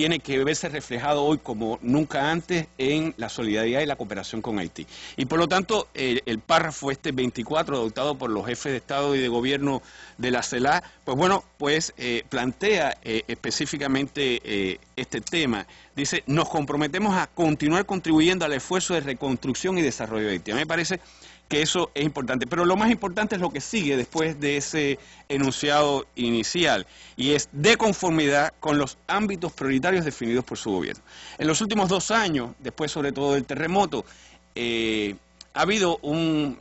tiene que verse reflejado hoy como nunca antes en la solidaridad y la cooperación con Haití. Y por lo tanto, el, párrafo este 24, adoptado por los jefes de Estado y de Gobierno de la CELA, pues bueno, pues eh, plantea eh, específicamente eh, este tema. Dice, nos comprometemos a continuar contribuyendo al esfuerzo de reconstrucción y desarrollo de Haití. A mí me parece que eso es importante. Pero lo más importante es lo que sigue después de ese enunciado inicial, y es de conformidad con los ámbitos prioritarios definidos por su gobierno. En los últimos dos años, después sobre todo del terremoto, eh, ha habido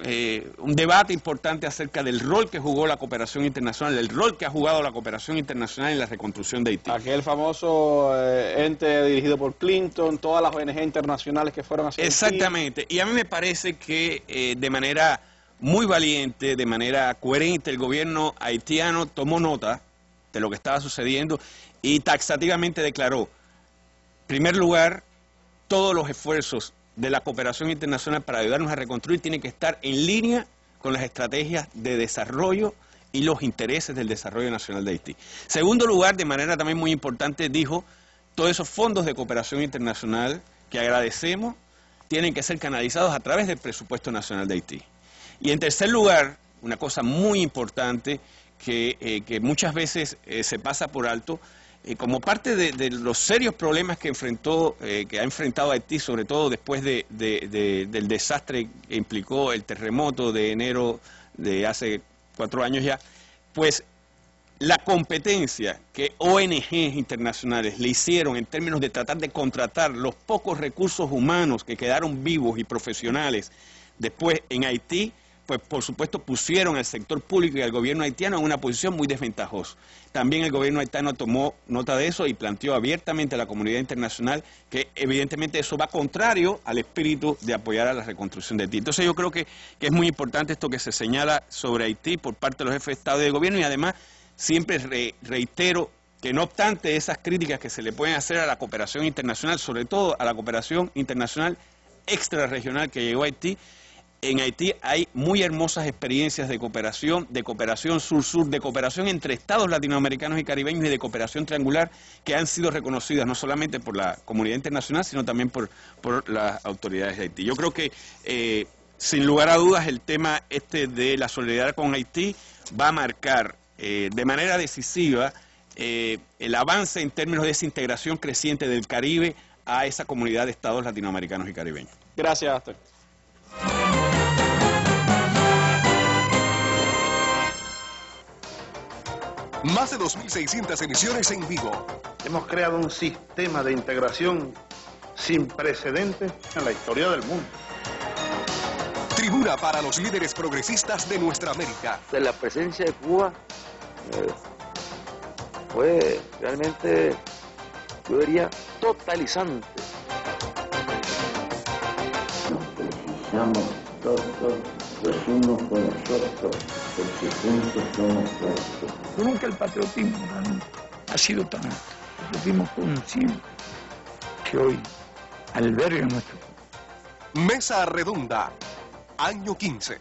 eh, un, debate importante acerca del rol que jugó la cooperación internacional, del rol que ha jugado la cooperación internacional en la reconstrucción de Haití. Aquel famoso eh, ente dirigido por Clinton, todas las ONG internacionales que fueron hacia Exactamente, y a mí me parece que eh, de manera muy valiente, de manera coherente, el gobierno haitiano tomó nota de lo que estaba sucediendo y taxativamente declaró, en primer lugar, todos los esfuerzos de la cooperación internacional para ayudarnos a reconstruir tiene que estar en línea con las estrategias de desarrollo y los intereses del desarrollo nacional de Haití. Segundo lugar, de manera también muy importante, dijo, todos esos fondos de cooperación internacional que agradecemos tienen que ser canalizados a través del presupuesto nacional de Haití. Y en tercer lugar, una cosa muy importante que, eh, muchas veces eh, se pasa por alto, eh, como parte de, los serios problemas que enfrentó, eh, que ha enfrentado Haití, sobre todo después de, del desastre que implicó el terremoto de enero de hace cuatro años ya, pues la competencia que ONGs internacionales le hicieron en términos de tratar de contratar los pocos recursos humanos que quedaron vivos y profesionales después en Haití, pues por supuesto pusieron al sector público y al gobierno haitiano en una posición muy desventajosa. También el gobierno haitiano tomó nota de eso y planteó abiertamente a la comunidad internacional que evidentemente eso va contrario al espíritu de apoyar a la reconstrucción de Haití. Entonces yo creo que, es muy importante esto que se señala sobre Haití por parte de los jefes de Estado y de gobierno y además siempre reitero que no obstante esas críticas que se le pueden hacer a la cooperación internacional, sobre todo a la cooperación internacional extrarregional que llegó a Haití, en Haití hay muy hermosas experiencias de cooperación, de cooperación sur-sur, de cooperación entre estados latinoamericanos y caribeños y de cooperación triangular que han sido reconocidas no solamente por la comunidad internacional, sino también por, las autoridades de Haití. Yo creo que, eh, sin lugar a dudas, el tema este de la solidaridad con Haití va a marcar eh, de manera decisiva eh, el avance en términos de esa integración creciente del Caribe a esa comunidad de estados latinoamericanos y caribeños. Gracias, Astor. Más de 2.600 emisiones en vivo. Hemos creado un sistema de integración sin precedentes en la historia del mundo. Tribuna para los líderes progresistas de nuestra América. La presencia de Cuba eh, fue realmente, yo diría, totalizante. Todos los unos con los otros, porque juntos somos fuertes. Nunca el patriotismo ha sido tan alto. El patriotismo consciente que hoy alberga nuestro Mesa Redonda, año 15.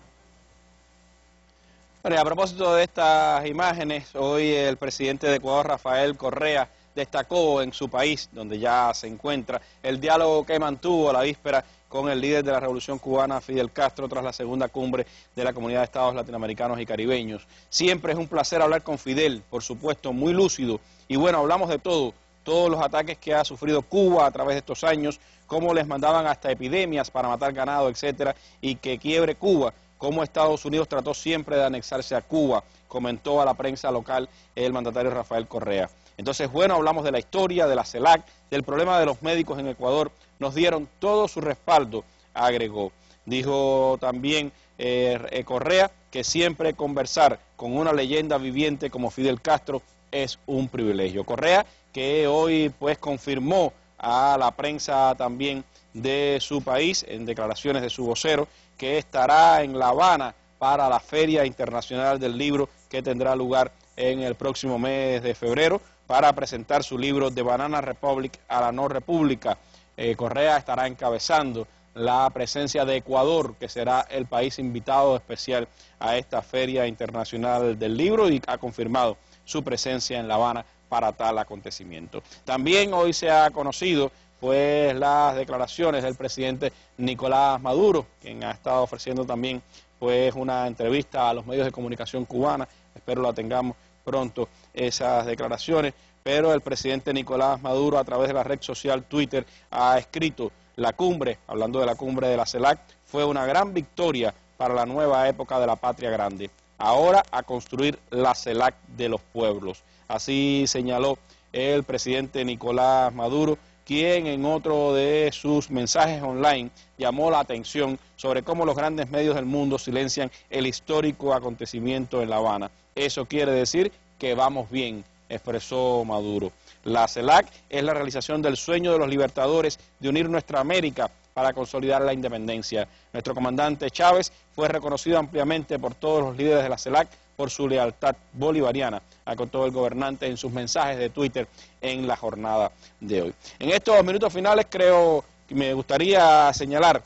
Bueno, a propósito de estas imágenes, hoy el presidente de Ecuador, Rafael Correa, destacó en su país, donde ya se encuentra, el diálogo que mantuvo a la víspera con el líder de la Revolución Cubana, Fidel Castro, tras la segunda cumbre de la Comunidad de Estados Latinoamericanos y Caribeños. Siempre es un placer hablar con Fidel, por supuesto, muy lúcido. Y bueno, hablamos de todo, todos los ataques que ha sufrido Cuba a través de estos años, cómo les mandaban hasta epidemias para matar ganado, etcétera, y que quiebre Cuba, cómo Estados Unidos trató siempre de anexarse a Cuba, comentó a la prensa local el mandatario Rafael Correa. Entonces, bueno, hablamos de la historia, de la CELAC, del problema de los médicos en Ecuador, nos dieron todo su respaldo, agregó. Dijo también eh, Correa que siempre conversar con una leyenda viviente como Fidel Castro es un privilegio. Correa, que hoy pues confirmó a la prensa también de su país, en declaraciones de su vocero, que estará en La Habana para la Feria Internacional del Libro que tendrá lugar en el próximo mes de febrero para presentar su libro de Banana Republic a la No República. Eh, Correa estará encabezando la presencia de Ecuador, que será el país invitado especial a esta Feria Internacional del Libro y ha confirmado su presencia en La Habana para tal acontecimiento. También hoy se ha conocido pues las declaraciones del presidente Nicolás Maduro, quien ha estado ofreciendo también pues una entrevista a los medios de comunicación cubana, espero la tengamos pronto esas declaraciones, pero el presidente Nicolás Maduro a través de la red social Twitter ha escrito la cumbre, hablando de la cumbre de la CELAC, fue una gran victoria para la nueva época de la patria grande. Ahora a construir la CELAC de los pueblos. Así señaló el presidente Nicolás Maduro, quien en otro de sus mensajes online llamó la atención sobre cómo los grandes medios del mundo silencian el histórico acontecimiento en La Habana. Eso quiere decir que vamos bien, expresó Maduro. La CELAC es la realización del sueño de los libertadores de unir nuestra América para consolidar la independencia. Nuestro comandante Chávez fue reconocido ampliamente por todos los líderes de la CELAC por su lealtad bolivariana, todo el gobernante en sus mensajes de Twitter en la jornada de hoy. En estos minutos finales creo que me gustaría señalar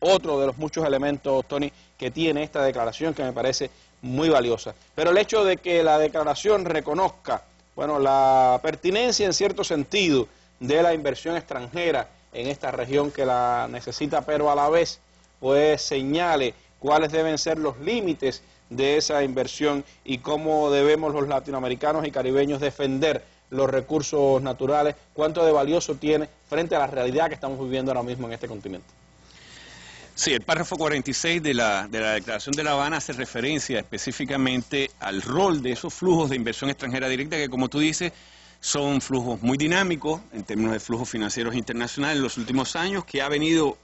otro de los muchos elementos, Tony, que tiene esta declaración que me parece muy valiosa. Pero el hecho de que la declaración reconozca bueno, la pertinencia en cierto sentido de la inversión extranjera en esta región que la necesita, pero a la vez pues señale cuáles deben ser los límites de esa inversión y cómo debemos los latinoamericanos y caribeños defender los recursos naturales, cuánto de valioso tiene frente a la realidad que estamos viviendo ahora mismo en este continente. Sí, el párrafo 46 de la, de la Declaración de La Habana hace referencia específicamente al rol de esos flujos de inversión extranjera directa que, como tú dices, son flujos muy dinámicos en términos de flujos financieros internacionales en los últimos años, que ha venido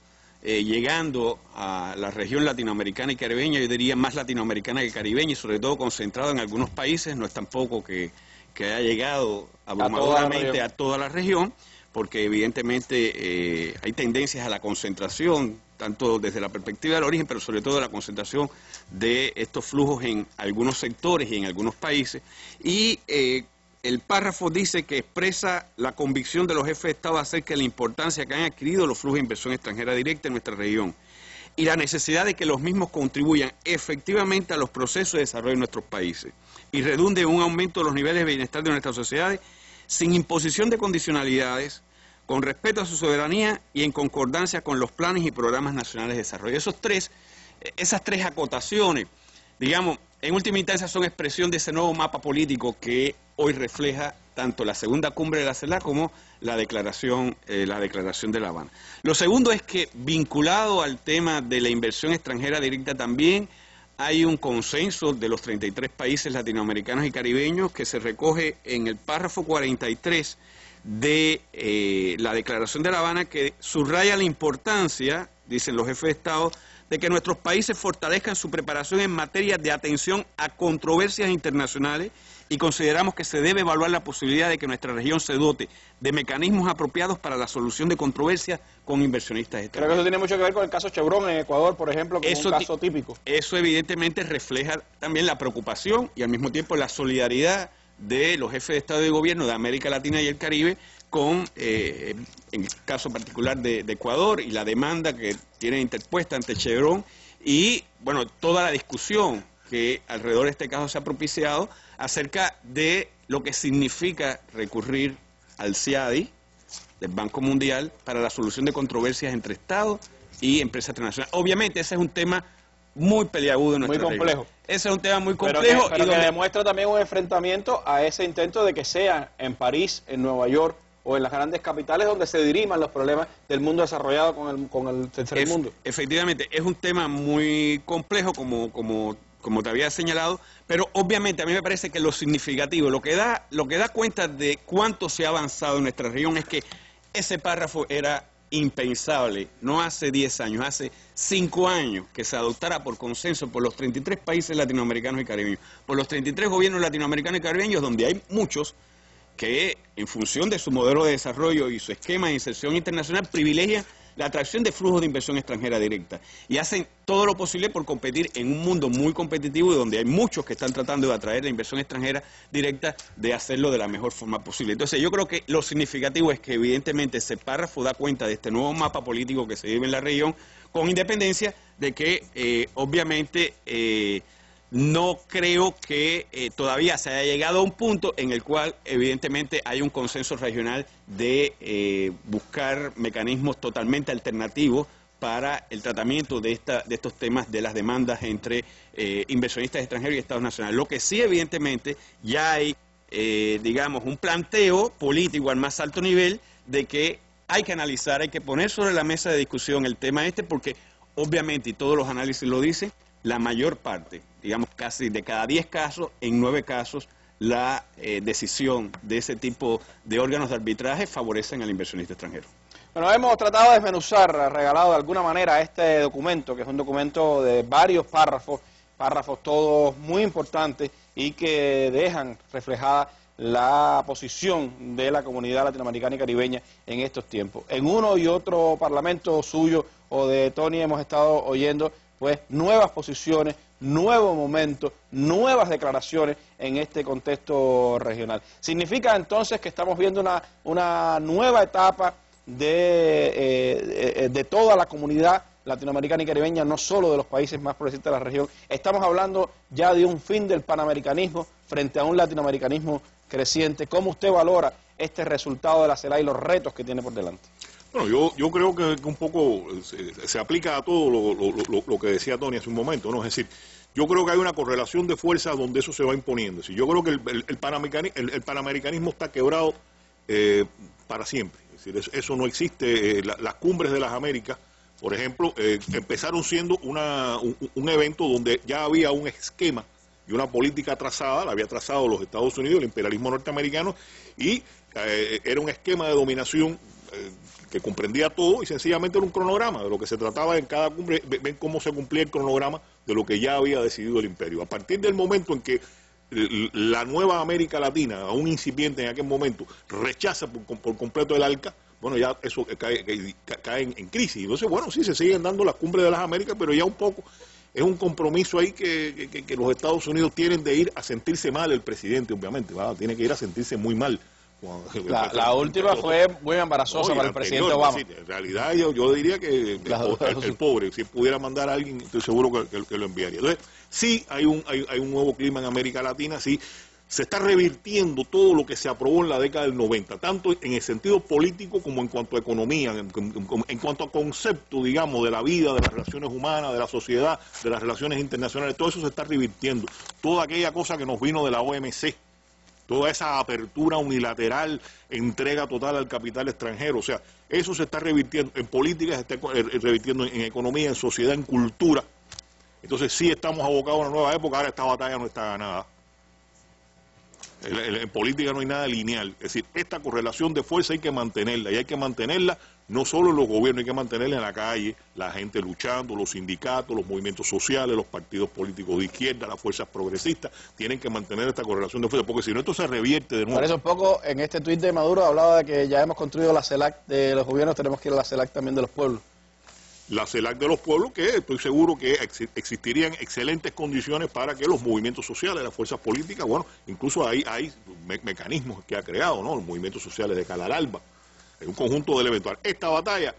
eh, llegando a la región latinoamericana y caribeña, yo diría más latinoamericana que caribeña, y sobre todo concentrado en algunos países, no es tampoco que, que haya llegado abrumadoramente a toda la región, porque evidentemente eh, hay tendencias a la concentración tanto desde la perspectiva del origen, pero sobre todo la concentración de estos flujos en algunos sectores y en algunos países. Y eh, el párrafo dice que expresa la convicción de los jefes de Estado acerca de la importancia que han adquirido los flujos de inversión extranjera directa en nuestra región y la necesidad de que los mismos contribuyan efectivamente a los procesos de desarrollo de nuestros países y redunde en un aumento de los niveles de bienestar de nuestras sociedades sin imposición de condicionalidades, con respeto a su soberanía y en concordancia con los planes y programas nacionales de desarrollo. Esos tres, esas tres acotaciones, digamos, en última instancia son expresión de ese nuevo mapa político que hoy refleja tanto la segunda cumbre de la CELAC como la declaración, eh, la declaración de La Habana. Lo segundo es que vinculado al tema de la inversión extranjera directa también hay un consenso de los 33 países latinoamericanos y caribeños que se recoge en el párrafo 43 de eh, la Declaración de La Habana que subraya la importancia, dicen los jefes de Estado, de que nuestros países fortalezcan su preparación en materia de atención a controversias internacionales y consideramos que se debe evaluar la posibilidad de que nuestra región se dote de mecanismos apropiados para la solución de controversias con inversionistas extranjeros. Creo que eso tiene mucho que ver con el caso Chevron en Ecuador, por ejemplo, que es un caso típico. Eso evidentemente refleja también la preocupación y al mismo tiempo la solidaridad de los jefes de Estado y de Gobierno de América Latina y el Caribe con, eh, en el caso particular de, Ecuador, y la demanda que tiene interpuesta ante Chevron, y, bueno, toda la discusión que alrededor de este caso se ha propiciado acerca de lo que significa recurrir al CIADI, del Banco Mundial, para la solución de controversias entre Estados y empresas internacionales. Obviamente ese es un tema muy peleagudo en Muy complejo. Ese es un tema muy complejo. y que demuestra también un enfrentamiento a ese intento de que sea en París, en Nueva York o en las grandes capitales donde se diriman los problemas del mundo desarrollado con el, con el tercer mundo. Efectivamente, es un tema muy complejo como, como, como te había señalado, pero obviamente a mí me parece que lo significativo, lo que da, lo que da cuenta de cuánto se ha avanzado en nuestra región es que ese párrafo era impensable, no hace 10 años, hace 5 años que se adoptara por consenso por los 33 países latinoamericanos y caribeños, por los 33 gobiernos latinoamericanos y caribeños, donde hay muchos que en función de su modelo de desarrollo y su esquema de inserción internacional privilegian la atracción de flujos de inversión extranjera directa y hacen todo lo posible por competir en un mundo muy competitivo y donde hay muchos que están tratando de atraer la inversión extranjera directa, de hacerlo de la mejor forma posible. Entonces yo creo que lo significativo es que evidentemente ese párrafo da cuenta de este nuevo mapa político que se vive en la región, con independencia de que eh, obviamente... Eh, no creo que eh, todavía se haya llegado a un punto en el cual evidentemente hay un consenso regional de eh, buscar mecanismos totalmente alternativos para el tratamiento de, esta, de estos temas de las demandas entre eh, inversionistas extranjeros y Estados nacionales. Lo que sí, evidentemente, ya hay, digamos, un planteo político al más alto nivel de que hay que analizar, hay que poner sobre la mesa de discusión el tema este, porque obviamente, y todos los análisis lo dicen, la mayor parte, digamos casi de cada 10 casos, en 9 casos, la eh, decisión de ese tipo de órganos de arbitraje favorecen al inversionista extranjero. Bueno, hemos tratado de desmenuzar, regalado de alguna manera este documento, que es un documento de varios párrafos, párrafos todos muy importantes y que dejan reflejada la posición de la comunidad latinoamericana y caribeña en estos tiempos. En uno y otro parlamento suyo o de Tony hemos estado oyendo pues nuevas posiciones, nuevo momento, nuevas declaraciones en este contexto regional. Significa entonces que estamos viendo una, una nueva etapa de, eh, de toda la comunidad latinoamericana y caribeña, no solo de los países más progresistas de la región. Estamos hablando ya de un fin del panamericanismo frente a un latinoamericanismo creciente. ¿Cómo usted valora este resultado de la CELA y los retos que tiene por delante? Bueno, yo, yo creo que un poco se, aplica a todo lo, que decía Tony hace un momento, ¿no? Es decir, yo creo que hay una correlación de fuerzas donde eso se va imponiendo. yo creo que el, el, panamericanismo, está quebrado eh, para siempre. Es decir, eso, no existe. Eh, las cumbres de las Américas, por ejemplo, eh, empezaron siendo una, un, evento donde ya había un esquema y una política trazada, la había trazado los Estados Unidos, el imperialismo norteamericano, y era un esquema de dominación que comprendía todo y sencillamente era un cronograma de lo que se trataba en cada cumbre, ven cómo se cumplía el cronograma de lo que ya había decidido el imperio. A partir del momento en que la nueva América Latina, aún incipiente en aquel momento, rechaza por, completo el ALCA, bueno, ya eso cae, cae, en, crisis. Entonces, bueno, sí, se siguen dando las cumbres de las Américas, pero ya un poco es un compromiso ahí que, los Estados Unidos tienen de ir a sentirse mal el presidente, obviamente, tiene que ir a sentirse muy mal la, última fue muy embarazosa para el presidente Obama. en realidad yo, diría que el, pobre, si pudiera mandar a alguien, estoy seguro que, lo enviaría. Entonces, sí hay un, hay, un nuevo clima en América Latina, sí se está revirtiendo todo lo que se aprobó en la década del 90, tanto en el sentido político como en cuanto a economía, en, en, cuanto a concepto, digamos, de la vida, de las relaciones humanas, de la sociedad, de las relaciones internacionales, todo eso se está revirtiendo. Toda aquella cosa que nos vino de la OMC, toda esa apertura unilateral, entrega total al capital extranjero. O sea, eso se está revirtiendo en política, se está eh, revirtiendo en economía, en sociedad, en cultura. Entonces sí estamos abocados a una nueva época, ahora esta batalla no está ganada. En, política no hay nada lineal. Es decir, esta correlación de fuerza hay que mantenerla y hay que mantenerla no solo en los gobiernos, hay que mantenerla en la calle, la gente luchando, los sindicatos, los movimientos sociales, los partidos políticos de izquierda, las fuerzas progresistas, tienen que mantener esta correlación de fuerza, porque si no esto se revierte de nuevo. Por eso un poco en este tuit de Maduro hablaba de que ya hemos construido la CELAC de los gobiernos, tenemos que ir a la CELAC también de los pueblos la CELAC de los pueblos, que estoy seguro que existirían excelentes condiciones para que los movimientos sociales, las fuerzas políticas, bueno, incluso hay, hay mecanismos que ha creado, ¿no? Los movimientos sociales de Calalalba, es un conjunto del eventual. Esta batalla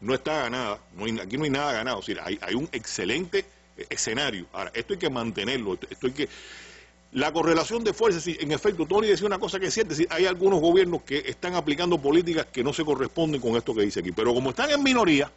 no está ganada, aquí no hay nada ganado, hay, un excelente eh, escenario. Ahora, esto hay que mantenerlo, esto, hay que... La correlación de fuerzas, en efecto, Tony decía una cosa que es cierta, hay algunos gobiernos que están aplicando políticas que no se corresponden con esto que dice aquí, pero como están en minoría,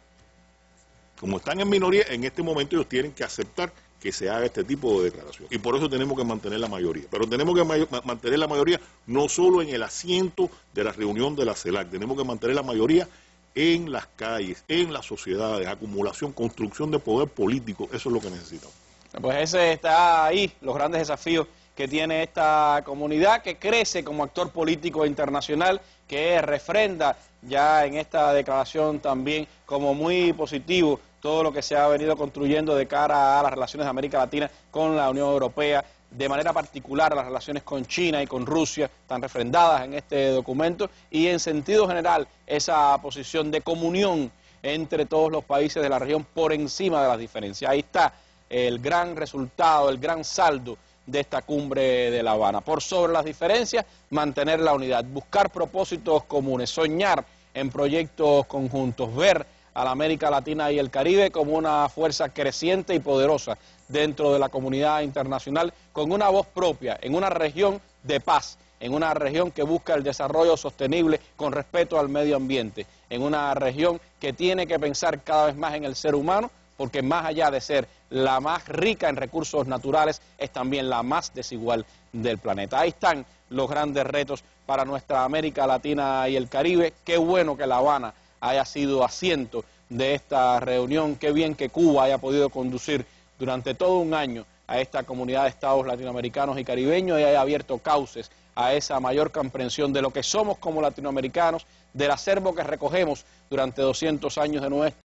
como están en minoría, en este momento ellos tienen que aceptar que se haga este tipo de declaración. Y por eso tenemos que mantener la mayoría. Pero tenemos que mantener la mayoría no solo en el asiento de la reunión de la CELAC, tenemos que mantener la mayoría en las calles, en las sociedades, acumulación, construcción de poder político. Eso es lo que necesitamos. Pues ese está ahí, los grandes desafíos que tiene esta comunidad, que crece como actor político internacional, que refrenda ya en esta declaración también como muy positivo todo lo que se ha venido construyendo de cara a las relaciones de América Latina con la Unión Europea, de manera particular las relaciones con China y con Rusia, están refrendadas en este documento, y en sentido general esa posición de comunión entre todos los países de la región por encima de las diferencias. Ahí está el gran resultado, el gran saldo de esta cumbre de La Habana. Por sobre las diferencias, mantener la unidad, buscar propósitos comunes, soñar en proyectos conjuntos, ver a la América Latina y el Caribe como una fuerza creciente y poderosa dentro de la comunidad internacional, con una voz propia, en una región de paz, en una región que busca el desarrollo sostenible con respeto al medio ambiente, en una región que tiene que pensar cada vez más en el ser humano, porque más allá de ser la más rica en recursos naturales, es también la más desigual del planeta. Ahí están los grandes retos para nuestra América Latina y el Caribe. Qué bueno que La Habana haya sido asiento de esta reunión. Qué bien que Cuba haya podido conducir durante todo un año a esta comunidad de estados latinoamericanos y caribeños y haya abierto cauces a esa mayor comprensión de lo que somos como latinoamericanos, del acervo que recogemos durante 200 años de nuestra